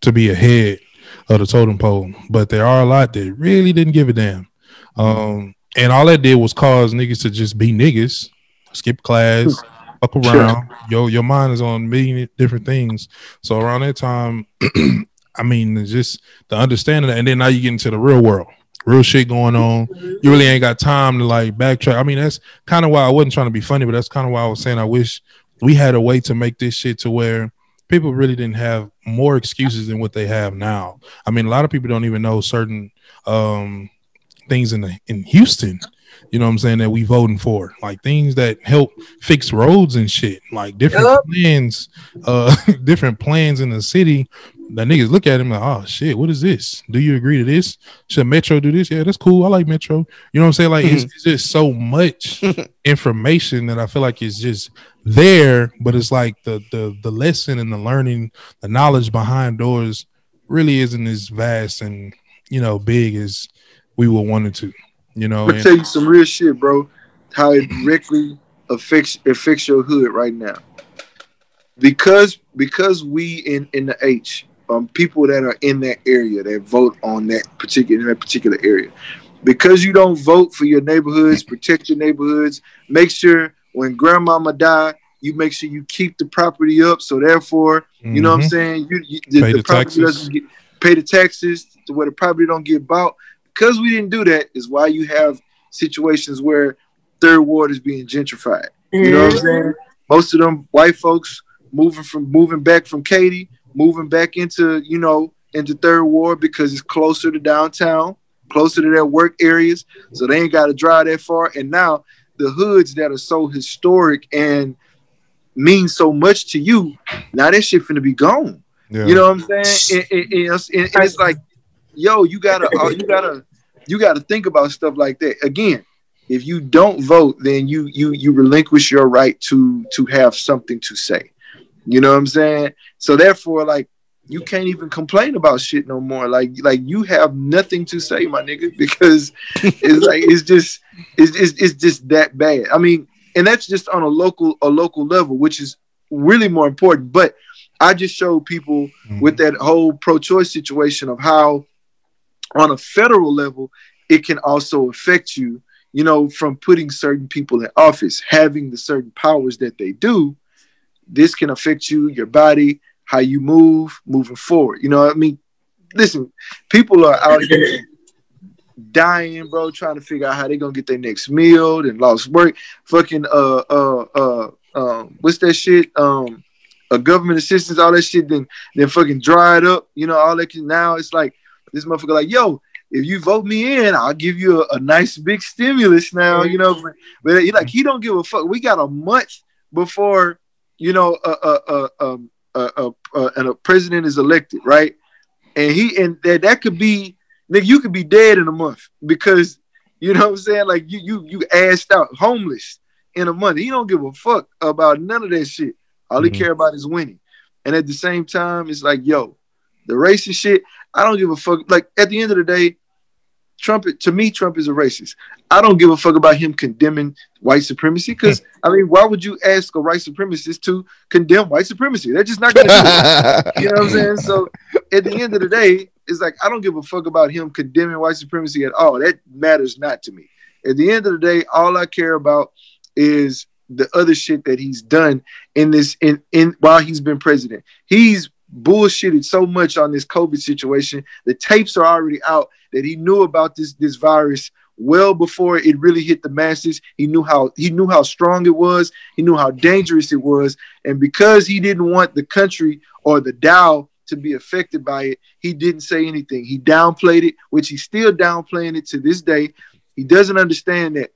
to be ahead of the totem pole. But there are a lot that really didn't give a damn. Um, and all that did was cause niggas to just be niggas, skip class, fuck around. Yo, your mind is on a million different things. So around that time, I mean, just the understanding that, and then now you get into the real world, real shit going on. You really ain't got time to like backtrack. I mean, that's kind of why I wasn't trying to be funny, but that's kind of why I was saying I wish we had a way to make this shit to where people really didn't have more excuses than what they have now. I mean, a lot of people don't even know certain um things in the in Houston. You know what I'm saying that we voting for, like things that help fix roads and shit, like different plans, uh, different plans in the city. The niggas look at him like, oh shit, what is this? Do you agree to this? Should Metro do this? Yeah, that's cool. I like Metro. You know what I'm saying? Like it's, it's just so much information that I feel like it's just there, but it's like the the the lesson and the learning, the knowledge behind doors really isn't as vast and you know big as we would want it to. You know, and- tell you some real shit, bro. How it directly affects affects your hood right now. Because because we in in the H, um, people that are in that area that vote on that particular in that particular area. Because you don't vote for your neighborhoods, protect your neighborhoods. Make sure when grandmama die, you make sure you keep the property up. So therefore, you know what I'm Mhm. saying. You, you the, Pay the the property taxes. doesn't get pay the taxes to where the property don't get bought. Because we didn't do that is why you have situations where third ward is being gentrified. You know what I'm saying? Most of them white folks moving from moving back from Katy, moving back into you know into third ward because it's closer to downtown, closer to their work areas, so they ain't got to drive that far. And now the hoods that are so historic and mean so much to you, now that shit finna be gone. yeah. You know what I'm saying? And, and- and it's, and it's like, yo, you gotta, uh, you gotta, you got to think about stuff like that. Again, if you don't vote, then you you you relinquish your right to to have something to say. You know what I'm saying? So therefore, like you can't even complain about shit no more. Like like you have nothing to say, my nigga, because it's like it's just it's, it's it's just that bad. I mean, and that's just on a local a local level, which is really more important. But I just showed people mm-hmm. with that whole pro-choice situation of how on a federal level it can also affect you you know from putting certain people in office having the certain powers that they do this can affect you your body how you move moving forward you know what i mean listen people are out here dying bro trying to figure out how they're gonna get their next meal and lost work fucking uh uh uh um what's that shit um a government assistance all that shit then then fucking dried up you know all that can now it's like this motherfucker like yo if you vote me in, I'll give you a, a nice big stimulus now, you know. But, but like he don't give a fuck. We got a month before you know a a a um, a, a, a, and a president is elected, right? And he and that that could be nigga, you could be dead in a month because you know what I'm saying. Like you you you assed out, homeless in a month. He don't give a fuck about none of that shit. All Mhm. he care about is winning. And at the same time, it's like yo, the racist shit. I don't give a fuck. Like at the end of the day, Trump to me, Trump is a racist. I don't give a fuck about him condemning white supremacy because I mean, why would you ask a white supremacist to condemn white supremacy? They're just not gonna do it. You know what I'm saying? So at the end of the day, it's like I don't give a fuck about him condemning white supremacy at all. That matters not to me. At the end of the day, all I care about is the other shit that he's done in this in in while he's been president. He's bullshitted so much on this COVID situation. The tapes are already out that he knew about this this virus well before it really hit the masses. He knew how he knew how strong it was. He knew how dangerous it was, and because he didn't want the country or the Dow to be affected by it, he didn't say anything. He downplayed it, which he's still downplaying it to this day. He doesn't understand that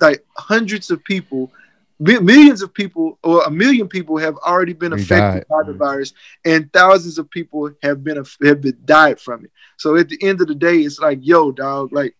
like hundreds of people, millions of people, or a million people have already been They affected died. by the virus, and thousands of people have been have been died from it. So at the end of the day, it's like, yo, dog, like,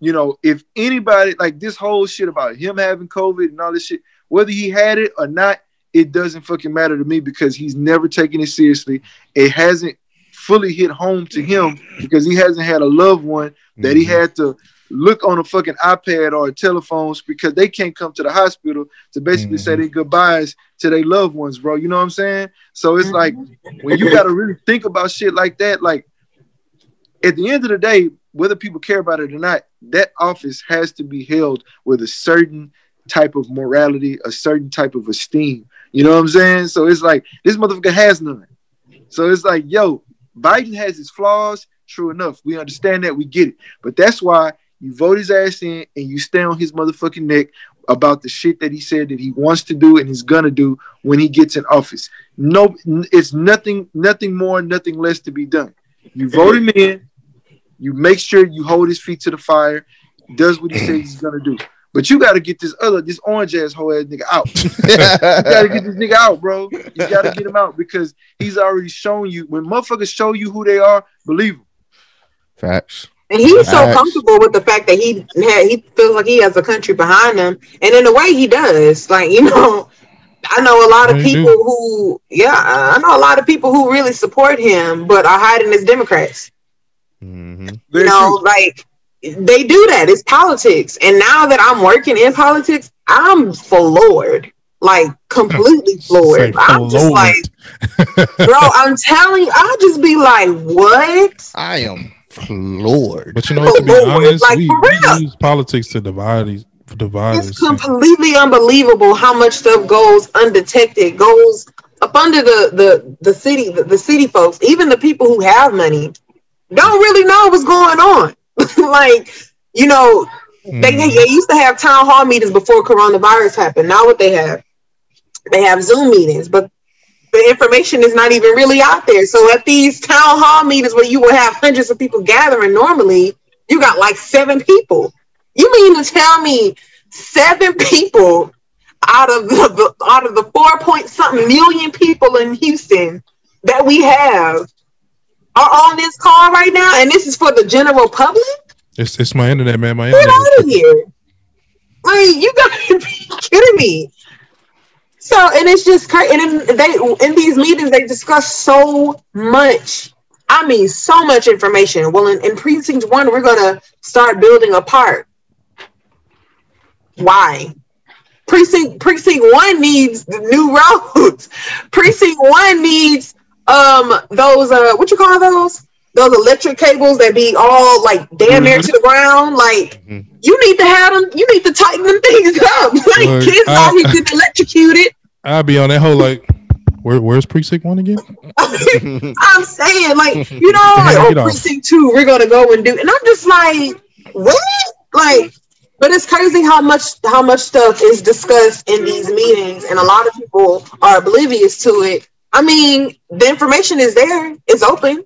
you know, if anybody like this whole shit about him having COVID and all this shit, whether he had it or not, it doesn't fucking matter to me because he's never taken it seriously. It hasn't fully hit home to him because he hasn't had a loved one that he Mhm. had to look on a fucking iPad or a telephones because they can't come to the hospital to basically say Mhm. their goodbyes to their loved ones, bro. You know what I'm saying? So it's Mhm. like when you got to really think about shit like that, like at the end of the day, whether people care about it or not, that office has to be held with a certain type of morality, a certain type of esteem. You know what I'm saying? So it's like this motherfucker has none. So it's like, yo, Biden has his flaws. True enough, we understand that, we get it. But that's why you vote his ass in and you stay on his motherfucking neck about the shit that he said that he wants to do and is gonna do when he gets in office. No, it's nothing, nothing more, nothing less to be done. You vote him in, you make sure you hold his feet to the fire, does what he says he's gonna do. But you gotta get this other, this orange ass hoe ass nigga out. You gotta get this nigga out, bro. You gotta get him out because he's already shown you. When motherfuckers show you who they are, believe them. Facts. And he's so Facts. comfortable with the fact that he had he feels like he has a country behind him, and in a way he does. Like you know, I know a lot of Yeah, you people who, yeah, I know a lot of people who really support him, but are hiding as Democrats. hmm you know, like they do that. It's politics, and now that I'm working in politics, I'm floored, like completely Say floored. I'm just like, bro, I'm telling you, I'll just be like, what? I am floored. But you know, what, to be honest, like, we, we use politics to divide these divide It's us. completely unbelievable how much stuff goes undetected, goes up under the the the city, the, the city folks, even the people who have money, don't really know what's going on. like, you know, they, Mhm. they used to have town hall meetings before coronavirus happened. Now what they have, they have Zoom meetings, but the information is not even really out there. So at these town hall meetings where you will have hundreds of people gathering normally, you got like seven people. You mean to tell me seven people out of the, out of the four point something million people in Houston that we have are on this call right now, and this is for the general public? It's it's my internet, man. My Get internet. out of here. Like you gotta be kidding me. So and it's just crazy. And in, they in these meetings they discuss so much. I mean, so much information. Well, in, in precinct one, we're gonna start building a park. Why? Precinct precinct one needs new roads. Precinct one needs um those uh what you call those? Those electric cables that be all like damn near to the ground. Like Mhm. you need to have them. You need to tighten them things up. Like Look, kids I- here getting electrocuted. I'll be on that whole like, where where's precinct one again? I'm saying, like, you know, like, Get oh, off. precinct two, we're gonna go and do, and I'm just like, what? Like, but it's crazy how much how much stuff is discussed in these meetings, and a lot of people are oblivious to it. I mean, the information is there; it's open.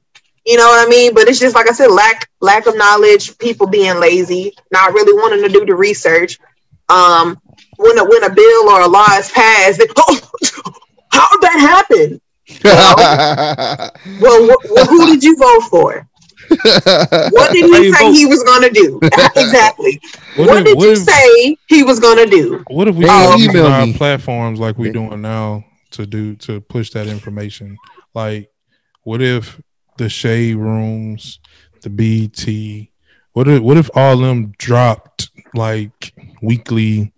You know what I mean? But it's just like I said, lack lack of knowledge, people being lazy, not really wanting to do the research. Um, when a when a bill or a law is passed, then, oh, how did that happen? Well, wh- well, who did you vote for? What did he you say vote? he was going to do? exactly. What, if- did you if- say he was going to do? What if we They start email our me. platforms like we're doing now to do to push that information? Like, what if the shade rooms, the BT, what if what if all them dropped like weekly,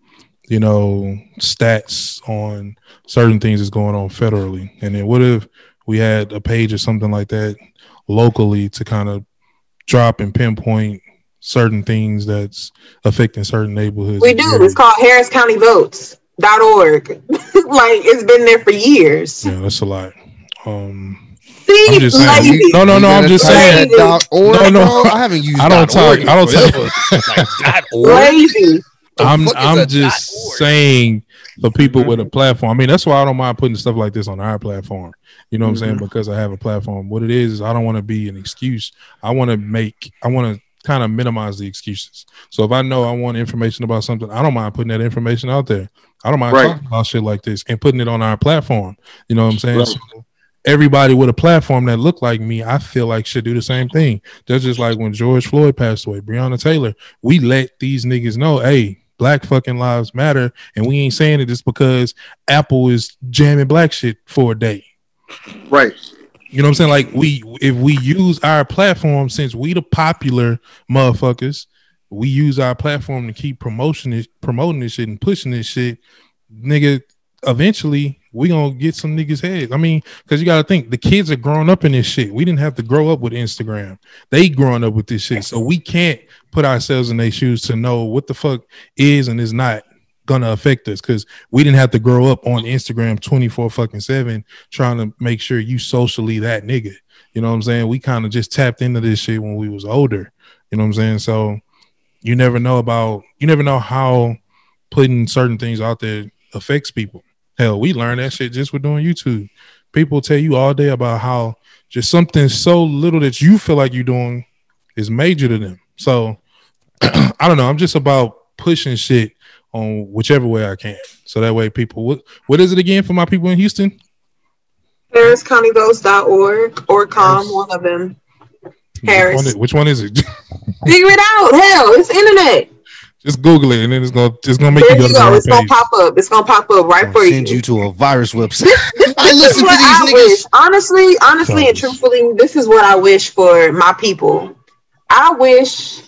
you know, stats on certain things that's going on federally, and then what if we had a page or something like that locally to kind of drop and pinpoint certain things that's affecting certain neighborhoods. We do. It's called Harris County Votes.org. like, it's been there for years. Yeah, that's a lot. Um, I'm just saying. lazy. No, no, no. I'm just saying. Dot org, No, no. bro? I haven't used. I don't dot talk- org I don't talk- like dot org. Lazy. I'm I'm just saying for people with a mm-hmm. platform. I mean, that's why I don't mind putting stuff like this on our platform. You know what I'm saying? Mm-hmm. Because I have a platform. What it is, is I don't want to be an excuse. I want to make. I want to kind of minimize the excuses. So if I know I want information about something, I don't mind putting that information out there. I don't mind Right. talking about shit like this and putting it on our platform. You know what I'm saying? Right. So everybody with a platform that look like me, I feel like should do the same thing. That's just like when George Floyd passed away, Breonna Taylor. We let these niggas know, hey, black fucking lives matter, and we ain't saying it just because Apple is jamming black shit for a day. Right. You know what I'm saying? Like we, if we use our platform, since we the popular motherfuckers, we use our platform to keep promotion promoting this shit and pushing this shit. Nigga, eventually we gonna get some niggas heads. I mean, because you gotta think the kids are growing up in this shit. We didn't have to grow up with Instagram. They growing up with this shit, so we can't put ourselves in their shoes to know what the fuck is and is not gonna affect us because we didn't have to grow up on Instagram 24 fucking 7 trying to make sure you socially that nigga. You know what I'm saying? We kind of just tapped into this shit when we was older. You know what I'm saying? So you never know about you never know how putting certain things out there affects people. Hell, we learned that shit just with doing YouTube. People tell you all day about how just something so little that you feel like you're doing is major to them. So I don't know. I'm just about pushing shit on whichever way I can. So that way people what what is it again for my people in Houston? HarrisCountyVotes.org or com, one of them. Harris. Which one is, which one is it? Figure it out. Hell, it's internet. Just Google it and then it's gonna it's gonna make There you go you to the go. right It's gonna pop up. It's gonna pop up right I'll for send you. Send you to a virus website. I listen to what I these wish. niggas. Honestly, honestly, and truthfully, this is what I wish for my people. I wish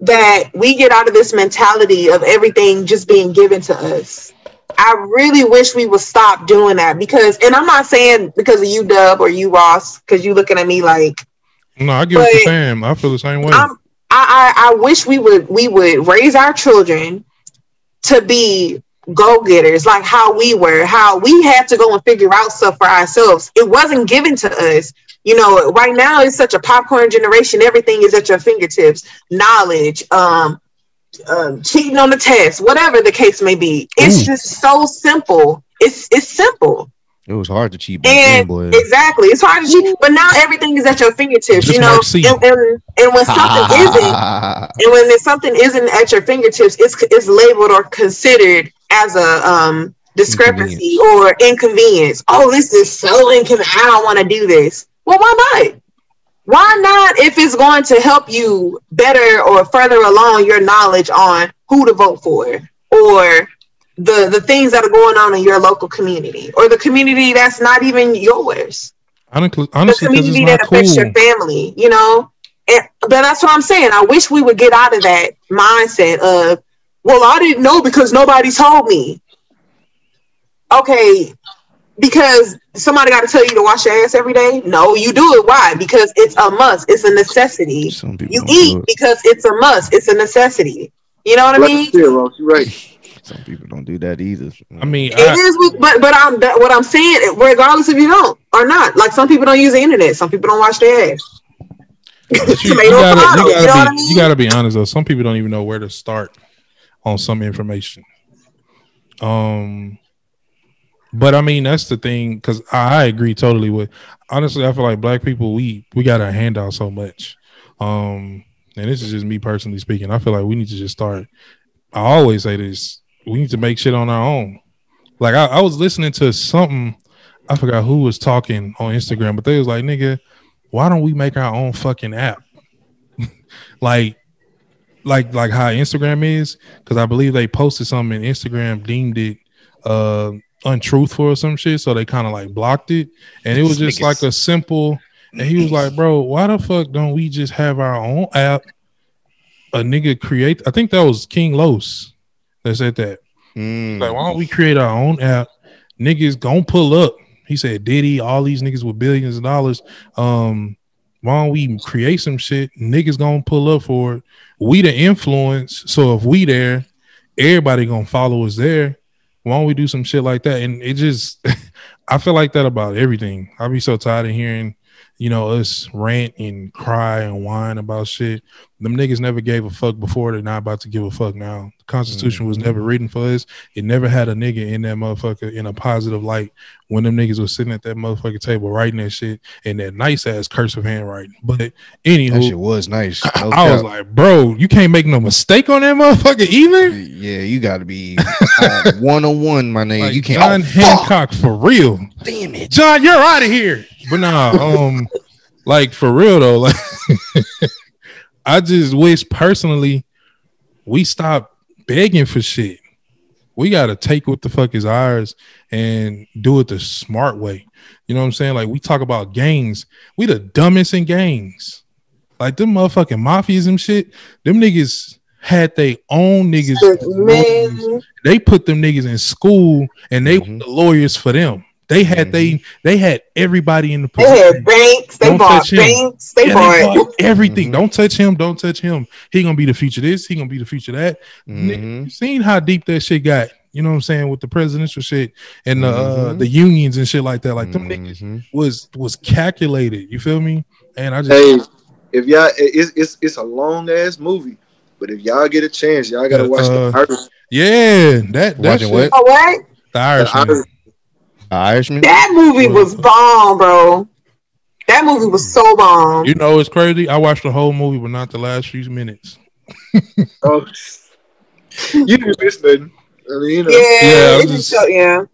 that we get out of this mentality of everything just being given to us. I really wish we would stop doing that because, and I'm not saying because of you, Dub, or you, Ross, because you looking at me like No, I get what you're saying. I feel the same way. I'm, I, I I wish we would we would raise our children to be go getters like how we were, how we had to go and figure out stuff for ourselves. It wasn't given to us. You know, right now it's such a popcorn generation. Everything is at your fingertips. Knowledge, um, um, cheating on the test, whatever the case may be. It's Ooh. just so simple. It's it's simple. It was hard to cheat then, And boy. exactly, it's hard to cheat, but now everything is at your fingertips. Just you know, and, and, and when something isn't, and when something isn't at your fingertips, it's it's labeled or considered as a um discrepancy or inconvenience. Oh, this is so inconvenient. I don't want to do this. Well, why not? why not if it's going to help you better or further along your knowledge on who to vote for or the the things that are going on in your local community or the community that's not even yours Honestly, the honestly, because it's community not that affects cool. your family, you know. And, but that's what I'm saying. I wish we would get out of that mindset of, well, I didn't know because nobody told me. Okay, because somebody got to tell you to wash your ass every day. No, you do it. Why? Because it's a must. It's a necessity. You eat it. because it's a must. It's a necessity. You know what I mean? you Ross, you're right. Some people don't do that either. I mean, It I, is, but but I'm that, what I'm saying. Regardless if you don't or not, like some people don't use the internet. Some people don't wash their ass. But you, you gotta, you, you gotta what I be, mean? you gotta be honest though. Some people don't even know where to start on some information. Um, but I mean that's the thing because I, I agree totally with. Honestly, I feel like black people we we got a handout so much. Um, and this is just me personally speaking. I feel like we need to just start. I always say this: we need to make shit on our own. Like I, I was listening to something. I forgot who was talking on Instagram, but they was like, "Nigga, why don't we make our own fucking app like like like how instagram is because i believe they posted something and instagram deemed it uh untruthful or some shit so they kind of like blocked it and it was just like a simple and he was like bro why the fuck don't we just have our own app a nigga create i think that was king los that said that Mm. like, why don't we create our own app? Niggas gon' pull up. He said, Diddy, all these niggas with billions of dollars. Um, why don't we create some shit? Niggas gonna pull up for it. We the influence. So if we there, everybody gonna follow us there. Why don't we do some shit like that? And it just I feel like that about everything. I be so tired of hearing, you know, us rant and cry and whine about shit. Them niggas never gave a fuck before. They're not about to give a fuck now. The Constitution was never mm-hmm. written for us. It never had a nigga in that motherfucker in a positive light when them niggas was sitting at that motherfucking table writing that shit in that nice ass cursive handwriting. But That anywho, shit was nice. No I was like, bro, you can't make no mistake on that motherfucker either. yeah, you got to be uh, one on one, my nigga. Like, you can't. John oh, fuck. Hancock for real. Damn it. John, you're out of here. But nah, um, like for real though, like I just wish personally we stop begging for shit. We gotta take what the fuck is ours and do it the smart way. You know what I'm saying? Like we talk about gangs, we the dumbest in gangs. Like them motherfucking mafias and shit. Them niggas had their own niggas. Man, They put them niggas in school and they Mhm. were the lawyers for them. They had they they had everybody in the they had banks. They Don't bought touch him. banks. They Yeah, bought. they bought everything. Mhm. Don't touch him. Don't touch him. He gonna be the future this. He gonna be the future that. Nigga, Mhm. you seen how deep that shit got? You know what I'm saying with the presidential shit and the uh, Mhm. the unions and shit like that. Like them niggas Mhm. was was calculated. You feel me? And I just Hey, if y'all, it's it's it's a long ass movie, but if y'all get a chance, y'all gotta watch uh, the Irish. yeah that that Watching shit, what? Oh, what? the Irishman. Irish- Irishman. That movie was bomb, bro. That movie was so bomb. You know it's crazy. I watched the whole movie, but not the last few minutes. Oh, you didn't miss. I mean, you know, yeah, Yeah, I'm just just- yeah.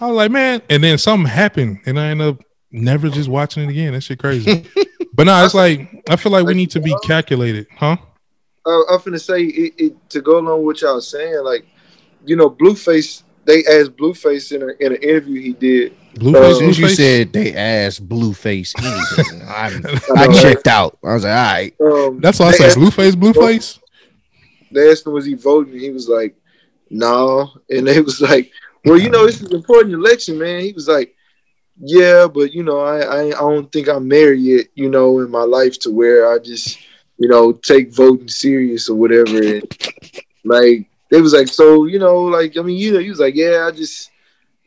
I was like, man, and then something happened, and I ended up never just watching it again. That shit crazy. but no, it's like I feel like we need to be calculated, huh? I, I'm finna say it, it, to go along with what y'all saying. Like, you know, Blueface. They asked Blueface in, a, in an interview he did. Blueface, As you said they asked Blueface anything, I'm, I I checked out. I was like, all right. Um, That's why I said Blueface, Blueface. They asked him was he voting. He was like, "No," and they was like, "Well, you know, this is an important election, man." He was like, "Yeah, but you know, I I, I don't think I'm there yet, you know, in my life to where I just you know take voting serious or whatever." And like they was like, "So you know, like I mean, you know," he was like, "Yeah, I just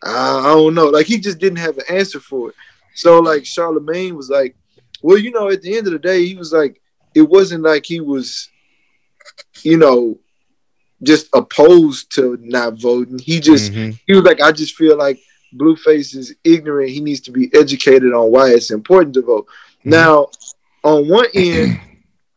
I, I don't know." Like he just didn't have an answer for it. So like Charlemagne was like, "Well, you know, at the end of the day, he was like." It wasn't like he was you know, just opposed to not voting. He just Mhm. he was like, I just feel like Blueface is ignorant. He needs to be educated on why it's important to vote. Mhm. Now, on one end,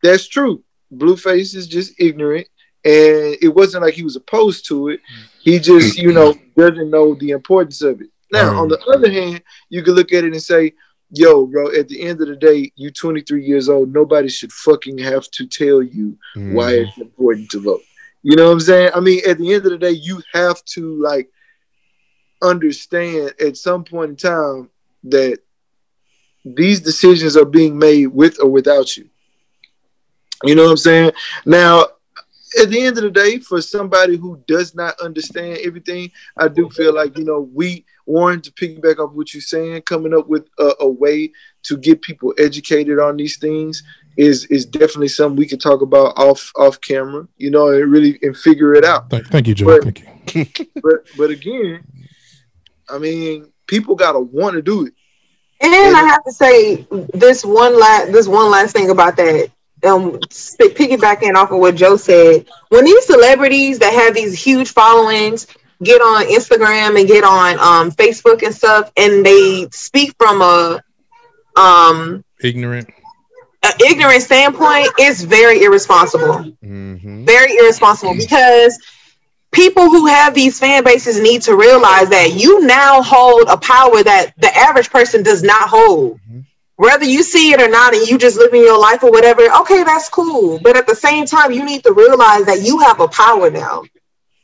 that's true. Blueface is just ignorant, and it wasn't like he was opposed to it. He just, you know, doesn't know the importance of it. Now, on the other hand, you could look at it and say, yo, bro, at the end of the day, you 23 years old. Nobody should fucking have to tell you why Mhm. it's important to vote. You know what I'm saying? I mean, at the end of the day, you have to like understand at some point in time that these decisions are being made with or without you. You know what I'm saying? Now, at the end of the day, for somebody who does not understand everything, I do feel like, you know, we, Warren, to piggyback off what you're saying, coming up with a, a way to get people educated on these things is is definitely something we could talk about off off camera, you know, and really and figure it out. Thank, thank you, Joe. But- Thank you. But but again, I mean, people gotta want to do it. And I have to say this one last this one last thing about that. Um, piggybacking off of what Joe said, when these celebrities that have these huge followings get on Instagram and get on um, Facebook and stuff, and they speak from a um Ignorant. an ignorant standpoint, it's very irresponsible Mhm. very irresponsible because people who have these fan bases need to realize that you now hold a power that the average person does not hold. Mhm. Whether you see it or not, and you just living your life or whatever, okay, that's cool. But at the same time, you need to realize that you have a power now.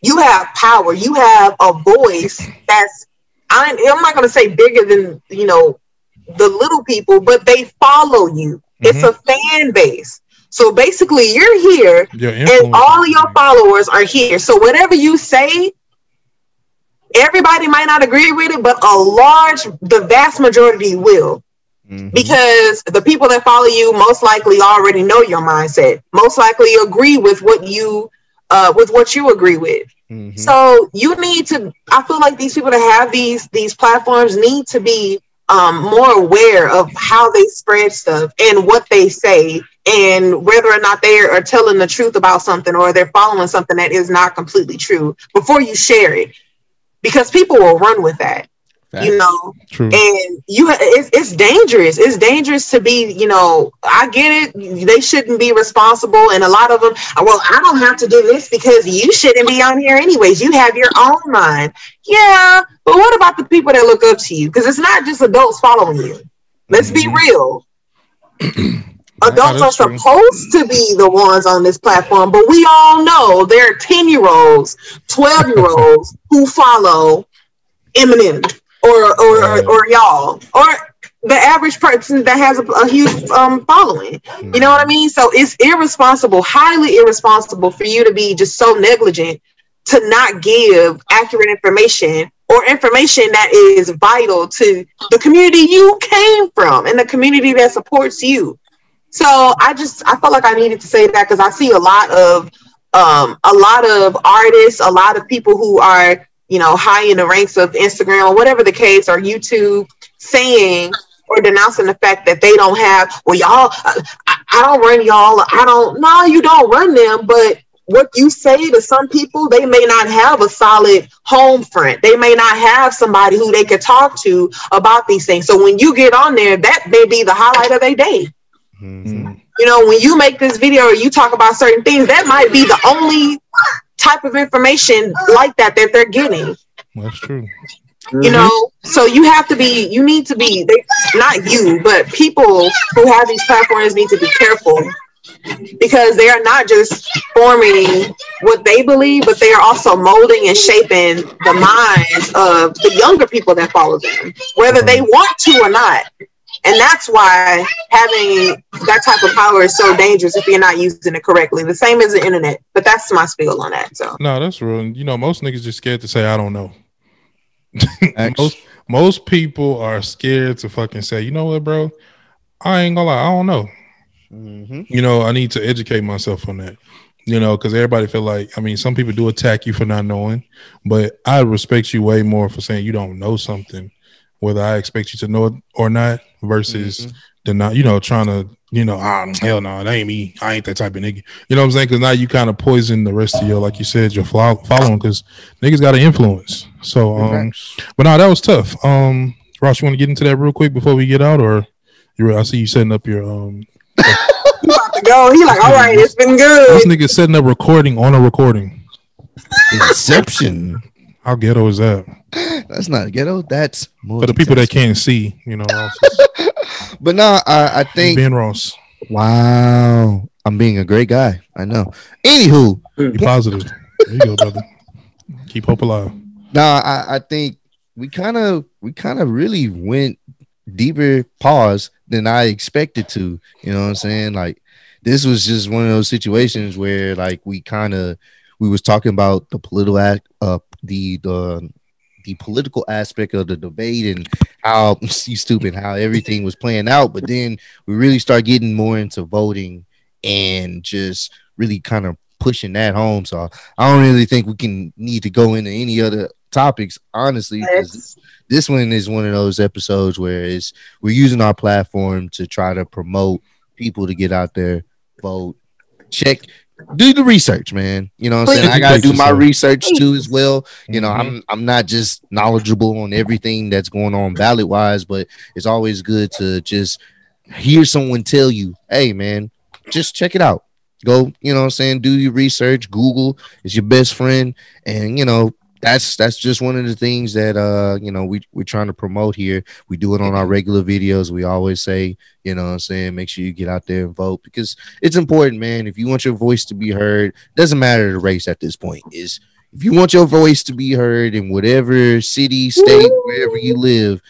You have power. You have a voice that's I'm, I'm not going to say bigger than you know the little people, but they follow you. It's a fan base. So basically, you're here Your and all your followers are here. So whatever you say, everybody might not agree with it, but a large, the vast majority will. Mhm. Because the people that follow you most likely already know your mindset, most likely agree with what you uh with what you agree with. Mhm. So you need to. I feel like these people that have these these platforms need to be um, more aware of how they spread stuff and what they say, and whether or not they are telling the truth about something or they're following something that is not completely true before you share it, because people will run with that. You know, True. and you it's, it's dangerous. It's dangerous to be you know i get it. They shouldn't be responsible and a lot of them well i don't have to do this because you shouldn't be on here anyways. You have your own mind. Yeah but what about the people that look up to you? Because it's not just adults following you. Let's be Mhm. real. Adults are true. supposed to be the ones on this platform but we all know there are 10 year olds 12 year olds who follow eminem or or, Right. or or y'all or the average person that has a, a huge um, following you know what i mean so it's irresponsible highly irresponsible for you to be just so negligent to not give accurate information or information that is vital to the community you came from and the community that supports you so I just I felt like I needed to say that because I see a lot of um, a lot of artists, a lot of people who are you know high in the ranks of Instagram or whatever the case or YouTube saying or denouncing the fact that they don't have well y'all I, I don't run y'all I don't no you don't run them but what you say to some people they may not have a solid home front they may not have somebody who they could talk to about these things so when you get on there that may be the highlight of their day Mhm. Mm. you know, when you make this video or you talk about certain things, that might be the only type of information like that that they're getting. That's true. You mm-hmm. know, so you have to be, you need to be, they, not you, but people who have these platforms need to be careful because they are not just forming what they believe, but they are also molding and shaping the minds of the younger people that follow them, whether they mm-hmm. want to or not. And that's why having that type of power is so dangerous if you're not using it correctly. The same as the internet, but that's my spiel on that. So No, that's real. And, You know, most niggas just scared to say I don't know. Most most people are scared to fucking say, you know what, bro? I ain't gonna lie, I don't know. Mhm. You know, I need to educate myself on that. You know, because everybody feel like, I mean, some people do attack you for not knowing, but I respect you way more for saying you don't know something, whether I expect you to know it or not, versus Mhm. the not, you know, trying to, you know, ah, hell no, that ain't me. I ain't that type of nigga. You know what I'm saying? Because now you kind of poison the rest of your, like you said, your flo- following, because niggas got an influence. So, um, but now that was tough. Um, Ross, you want to get into that real quick before we get out, or you? I see you setting up your um. about to go. He like, all right, it's been good. This nigga setting up recording on a recording. Inception. How ghetto is that? That's not ghetto. That's For the people that can't see, you know. But no, I, I think Ben Ross. wow, I'm being a great guy. I know. Anywho, Be positive. There you go, brother. Keep hope alive. no, I, I think we kind of we kind of really went deeper pause than I expected to. You know what I'm saying? Like this was just one of those situations where like we kind of we was talking about the political act uh the the the political aspect of the debate and how you stupid how everything was playing out but then we really start getting more into voting and just really kind of pushing that home so i don't really think we can need to go into any other topics honestly. Yes. this one is one of those episodes where it's we're using our platform to try to promote people to get out there, vote, check, do the research, man. You know what I'm saying? I gotta do my research too as well. You know, I'm I'm not just knowledgeable on everything that's going on ballot wise, but it's always good to just hear someone tell you, hey man, just check it out. Go, you know what I'm saying, do your research, Google is your best friend, and you know, that's that's just one of the things that uh you know we we're trying to promote here. We do it on our regular videos. We always say, you know what I'm saying, make sure you get out there and vote because it's important, man. If you want your voice to be heard, doesn't matter the race at this point. Is if you want your voice to be heard in whatever city, state, wherever you live,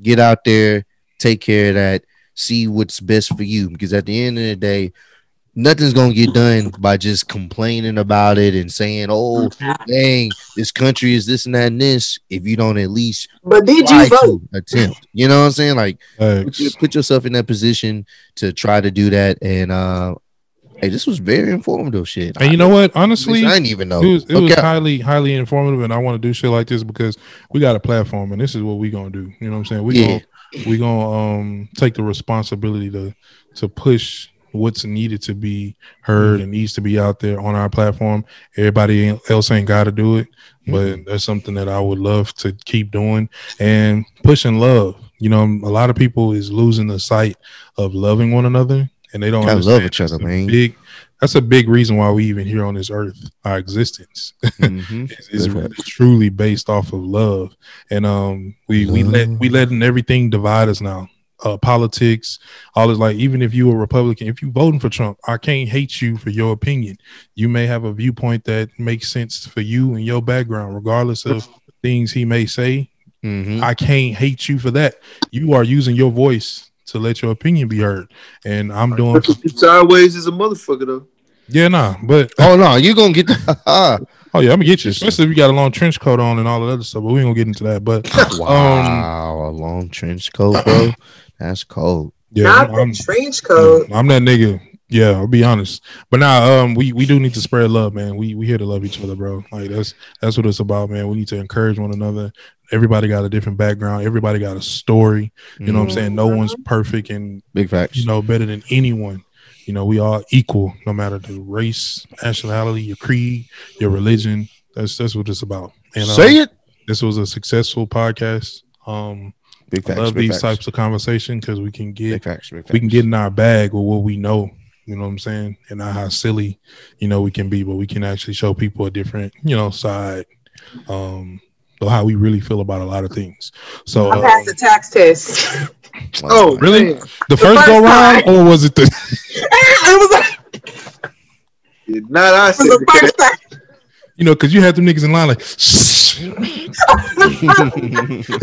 get out there, take care of that, see what's best for you. Because at the end of the day, nothing's gonna get done by just complaining about it and saying, "Oh, dang, this country is this and that and this." If you don't at least But did try you vote? to attempt, you know what I'm saying? Like put, your- put yourself in that position to try to do that. And uh, hey, this was very informative shit. And you know what? Honestly, I didn't even know. it was, it was highly highly informative and i want to do shit like this because we got a platform and this is what we gonna do you know what i'm saying we Yeah. gonna we gonna um take the responsibility to to push what's needed to be heard and needs to be out there on our platform. Everybody else ain't got to do it but that's something that i would love to keep doing and pushing love. You know a lot of people is losing the sight of loving one another and they don't Gotta love each other, man. big that's a big reason why we even here on this earth our existence. Mhm. is, is really truly based off of love. And um we we let we letting everything divide us now uh politics all is like even if you a republican if you voting for trump i can't hate you for your opinion you may have a viewpoint that makes sense for you and your background regardless of things he may say Mhm. i can't hate you for that you are using your voice to let your opinion be heard and i'm doing Sideways is a motherfucker though. yeah nah but Oh no, you gonna get the oh yeah i'm gonna get you especially if you got a long trench coat on and all that other stuff but we ain't gonna get into that but wow, a long trench coat, bro. That's cold. yeah Not I'm- the I'm- trench coat. I'm that nigga. Yeah, I'll be honest. But now, um, we we do need to spread love, man. We we here to love each other, bro. Like that's that's what it's about, man. We need to encourage one another. Everybody got a different background. Everybody got a story. You know what I'm saying? No one's perfect and Big facts. you know better than anyone. You know, we all equal, no matter the race, nationality, your creed, your religion. That's that's what it's about. And um, Say it. This was a successful podcast. Um, Big I love big these facts. types of conversation because we can get Big facts. Big facts. we can get in our bag with what we know. You know what I'm saying? And not how silly, you know, we can be, but we can actually show people a different, you know, side, um, of how we really feel about a lot of things. So, I uh, passed the tax test. Oh, really, man. the first first go round, or was it the? it was, like, Yeah, Not I it was the the first time. You know, because you had them niggas in line like, Shh, that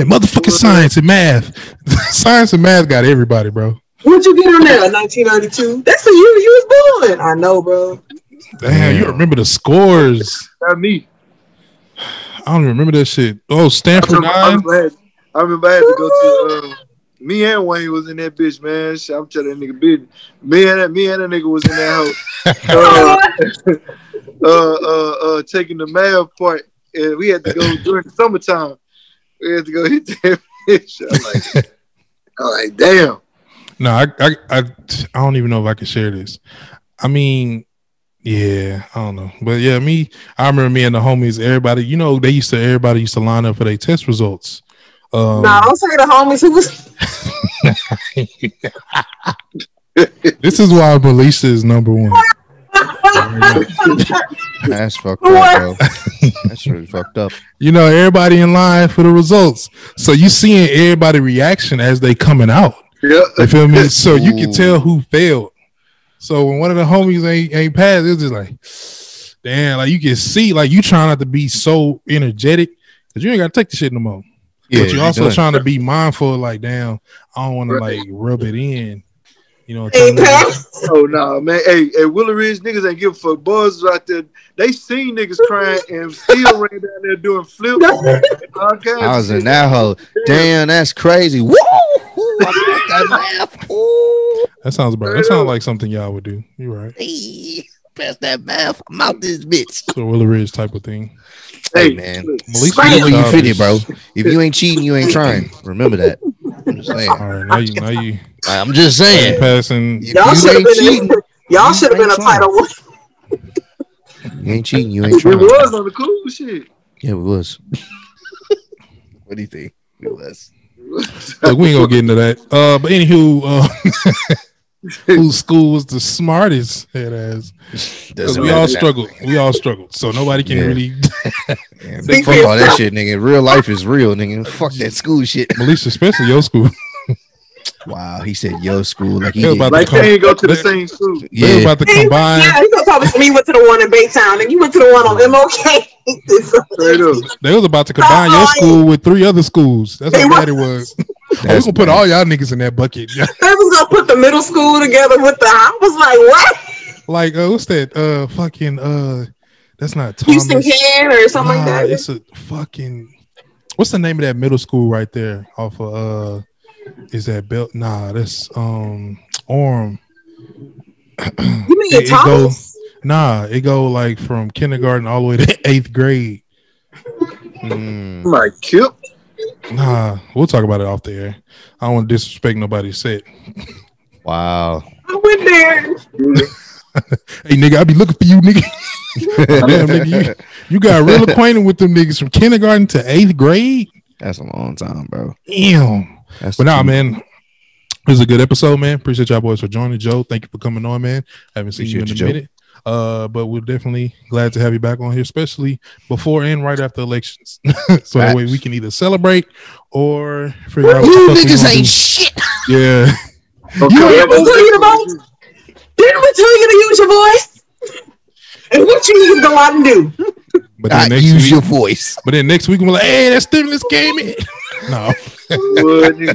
motherfucking science and math, science and math got everybody, bro. What'd you get on there? 1992. That's the year you was born. I know, bro. Damn, you remember the scores? not me. I don't even remember that shit. Oh, Stanford remember, I nine. remember I had, I remember I had to go to. Uh, me and Wayne was in that bitch, man. Shit, I'm telling that nigga business. Me and that, me and that nigga was in that house. Uh, uh, uh, uh, taking the math part, and we had to go during the summertime. We had to go hit that bitch. I'm like, I'm like, damn. No, I, I, I, I don't even know if I can share this. I mean, yeah, I don't know, but yeah, me, I remember me and the homies. Everybody, you know, they used to. Everybody used to line up for their test results. Um, no, don't say the homies who was. this is why Melissa is number one. That's fucked up, bro. That's really fucked up. You know, everybody in line for the results. So you seeing everybody reaction as they coming out. Yeah. You feel me? So you can tell who failed. So when one of the homies ain't ain't passed, it's just like, damn, like you can see, like you trying not to be so energetic because you ain't got to take the shit no more. but you also done. trying to be mindful, like, damn, I don't want to Right. like rub it in. You know, Hey, tell them- Pat. Oh no, man. Hey, hey, Willow Ridge niggas ain't give a fuck. Boys out there, they seen niggas crying and still ran down there doing flips. All kinds I was in that hole. Damn, that's crazy. Woo! Ooh, I passed that that sounds about. That sounds like something y'all would do. You're right. Hey, pass that math. I'm out this bitch. So Willow Ridge type of thing. Hey, Hey, man. look, Malik Right. You know where you fit it, bro. If you ain't cheating, you ain't trying. Remember that. I'm just saying. All right, now you now you I'm just saying. passing. Y'all should have been. cheating, Y'all should have been a title one. you ain't cheating. You ain't it trying. was on the cool shit. Yeah, it was. what do you think? It was. Look, we ain't gonna get into that. Uh, but anywho, uh, whose school was the smartest head ass? Because we all now. struggled. We all struggled. So nobody can Yeah. really. Yeah, fuck all that shit, nigga. Real life is real, nigga. Fuck that school shit. Melissa, especially your school. Wow, he said yo school like he They did. about Like come- they ain't go to the same school. They yeah, about to combine. Yeah, you gonna talk me. Went to the one in Baytown, and you went to the one on MOK. They was about to combine your school with three other schools. That's They how bad it was. We was gonna put all y'all niggas in that bucket. I was gonna put the middle school together with the. I was like, what? like, uh, what's that? Uh, fucking. Uh, that's not Thomas. Houston Can or something Nah, like that. It's a fucking. What's the name of that middle school right there? Off of uh, is that Belt? Nah, that's um Orm. You mean it- it Thomas? Nah, it go like from kindergarten all the way to eighth grade. Mm, My KIPP. Nah, we'll talk about it off the air. I don't want to disrespect nobody's set. wow. I went there. Hey nigga, I be looking for you, nigga. Damn, nigga, you, you got real acquainted with them niggas from kindergarten to eighth grade. That's a long time, bro. Damn. That's But nah, too- man, This is a good episode, man. Appreciate y'all boys for joining. Joe, thank you for coming on, man. I haven't seen you in a you, Joe. Minute. Uh, but we're definitely glad to have you back on here, especially before and right after elections. so that way we can either celebrate or figure out what You the fuck we niggas ain't do. shit. Yeah. Okay. You ain't gonna tell you the most? Didn't we tell you to use your voice? And what you need to go out and do? But then Not next use week, your voice. but then next week we're like, hey, that stimulus came in. no.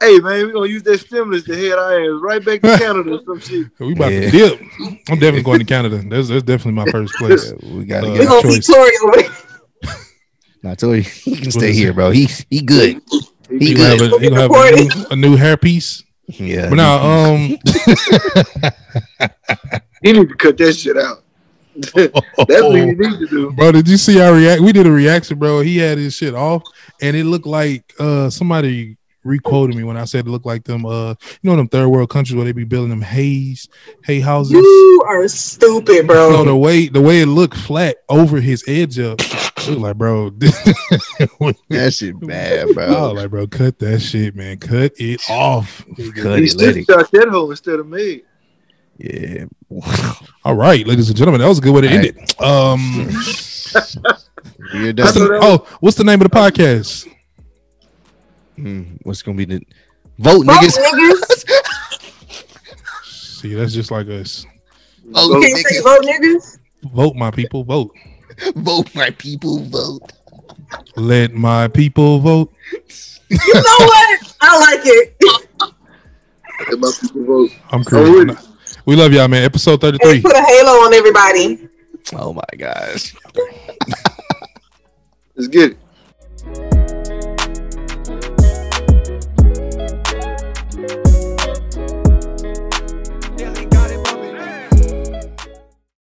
What, nigga? hey man, we're gonna use that stimulus to head our ass right back to Canada or some shit. We about Yeah. to dip. I'm definitely going to Canada. That's that's definitely my first place. Yeah, we gotta Uh, We get. gonna choice. Tory over there. I told you he can stay here, bro. He he good. He You gonna have, good. a, you gonna have a, new, a new hairpiece. Yeah. But now, um, He need to cut that shit out. That's what he need to do. bro, did you see our react? We did a reaction, bro. He had his shit off, and it looked like uh somebody requoted me when I said it looked like them uh you know them third world countries where they be building them haze hay houses. You are stupid, No, bro. the way the way it looked flat over his edge up, it was like, bro, That shit bad, I was bro. like, bro, cut that shit, man, cut it off. Cut He it, let it. shot that hole instead of me. Yeah. All right, ladies and gentlemen, that was a good way to end Right. it. Um, You're what's the, oh, what's the name of the podcast? Mm, what's gonna be the vote, Vote, niggas? niggas. See, that's just like us. Vote, You can't say niggas. vote, niggas. Vote, my people, vote. Vote, my people, vote. Let my people vote. You know what? I like it. Let my people vote. I'm crazy. really? we love y'all, man. Episode And 33. put a halo on everybody. Oh my gosh. Let's get it.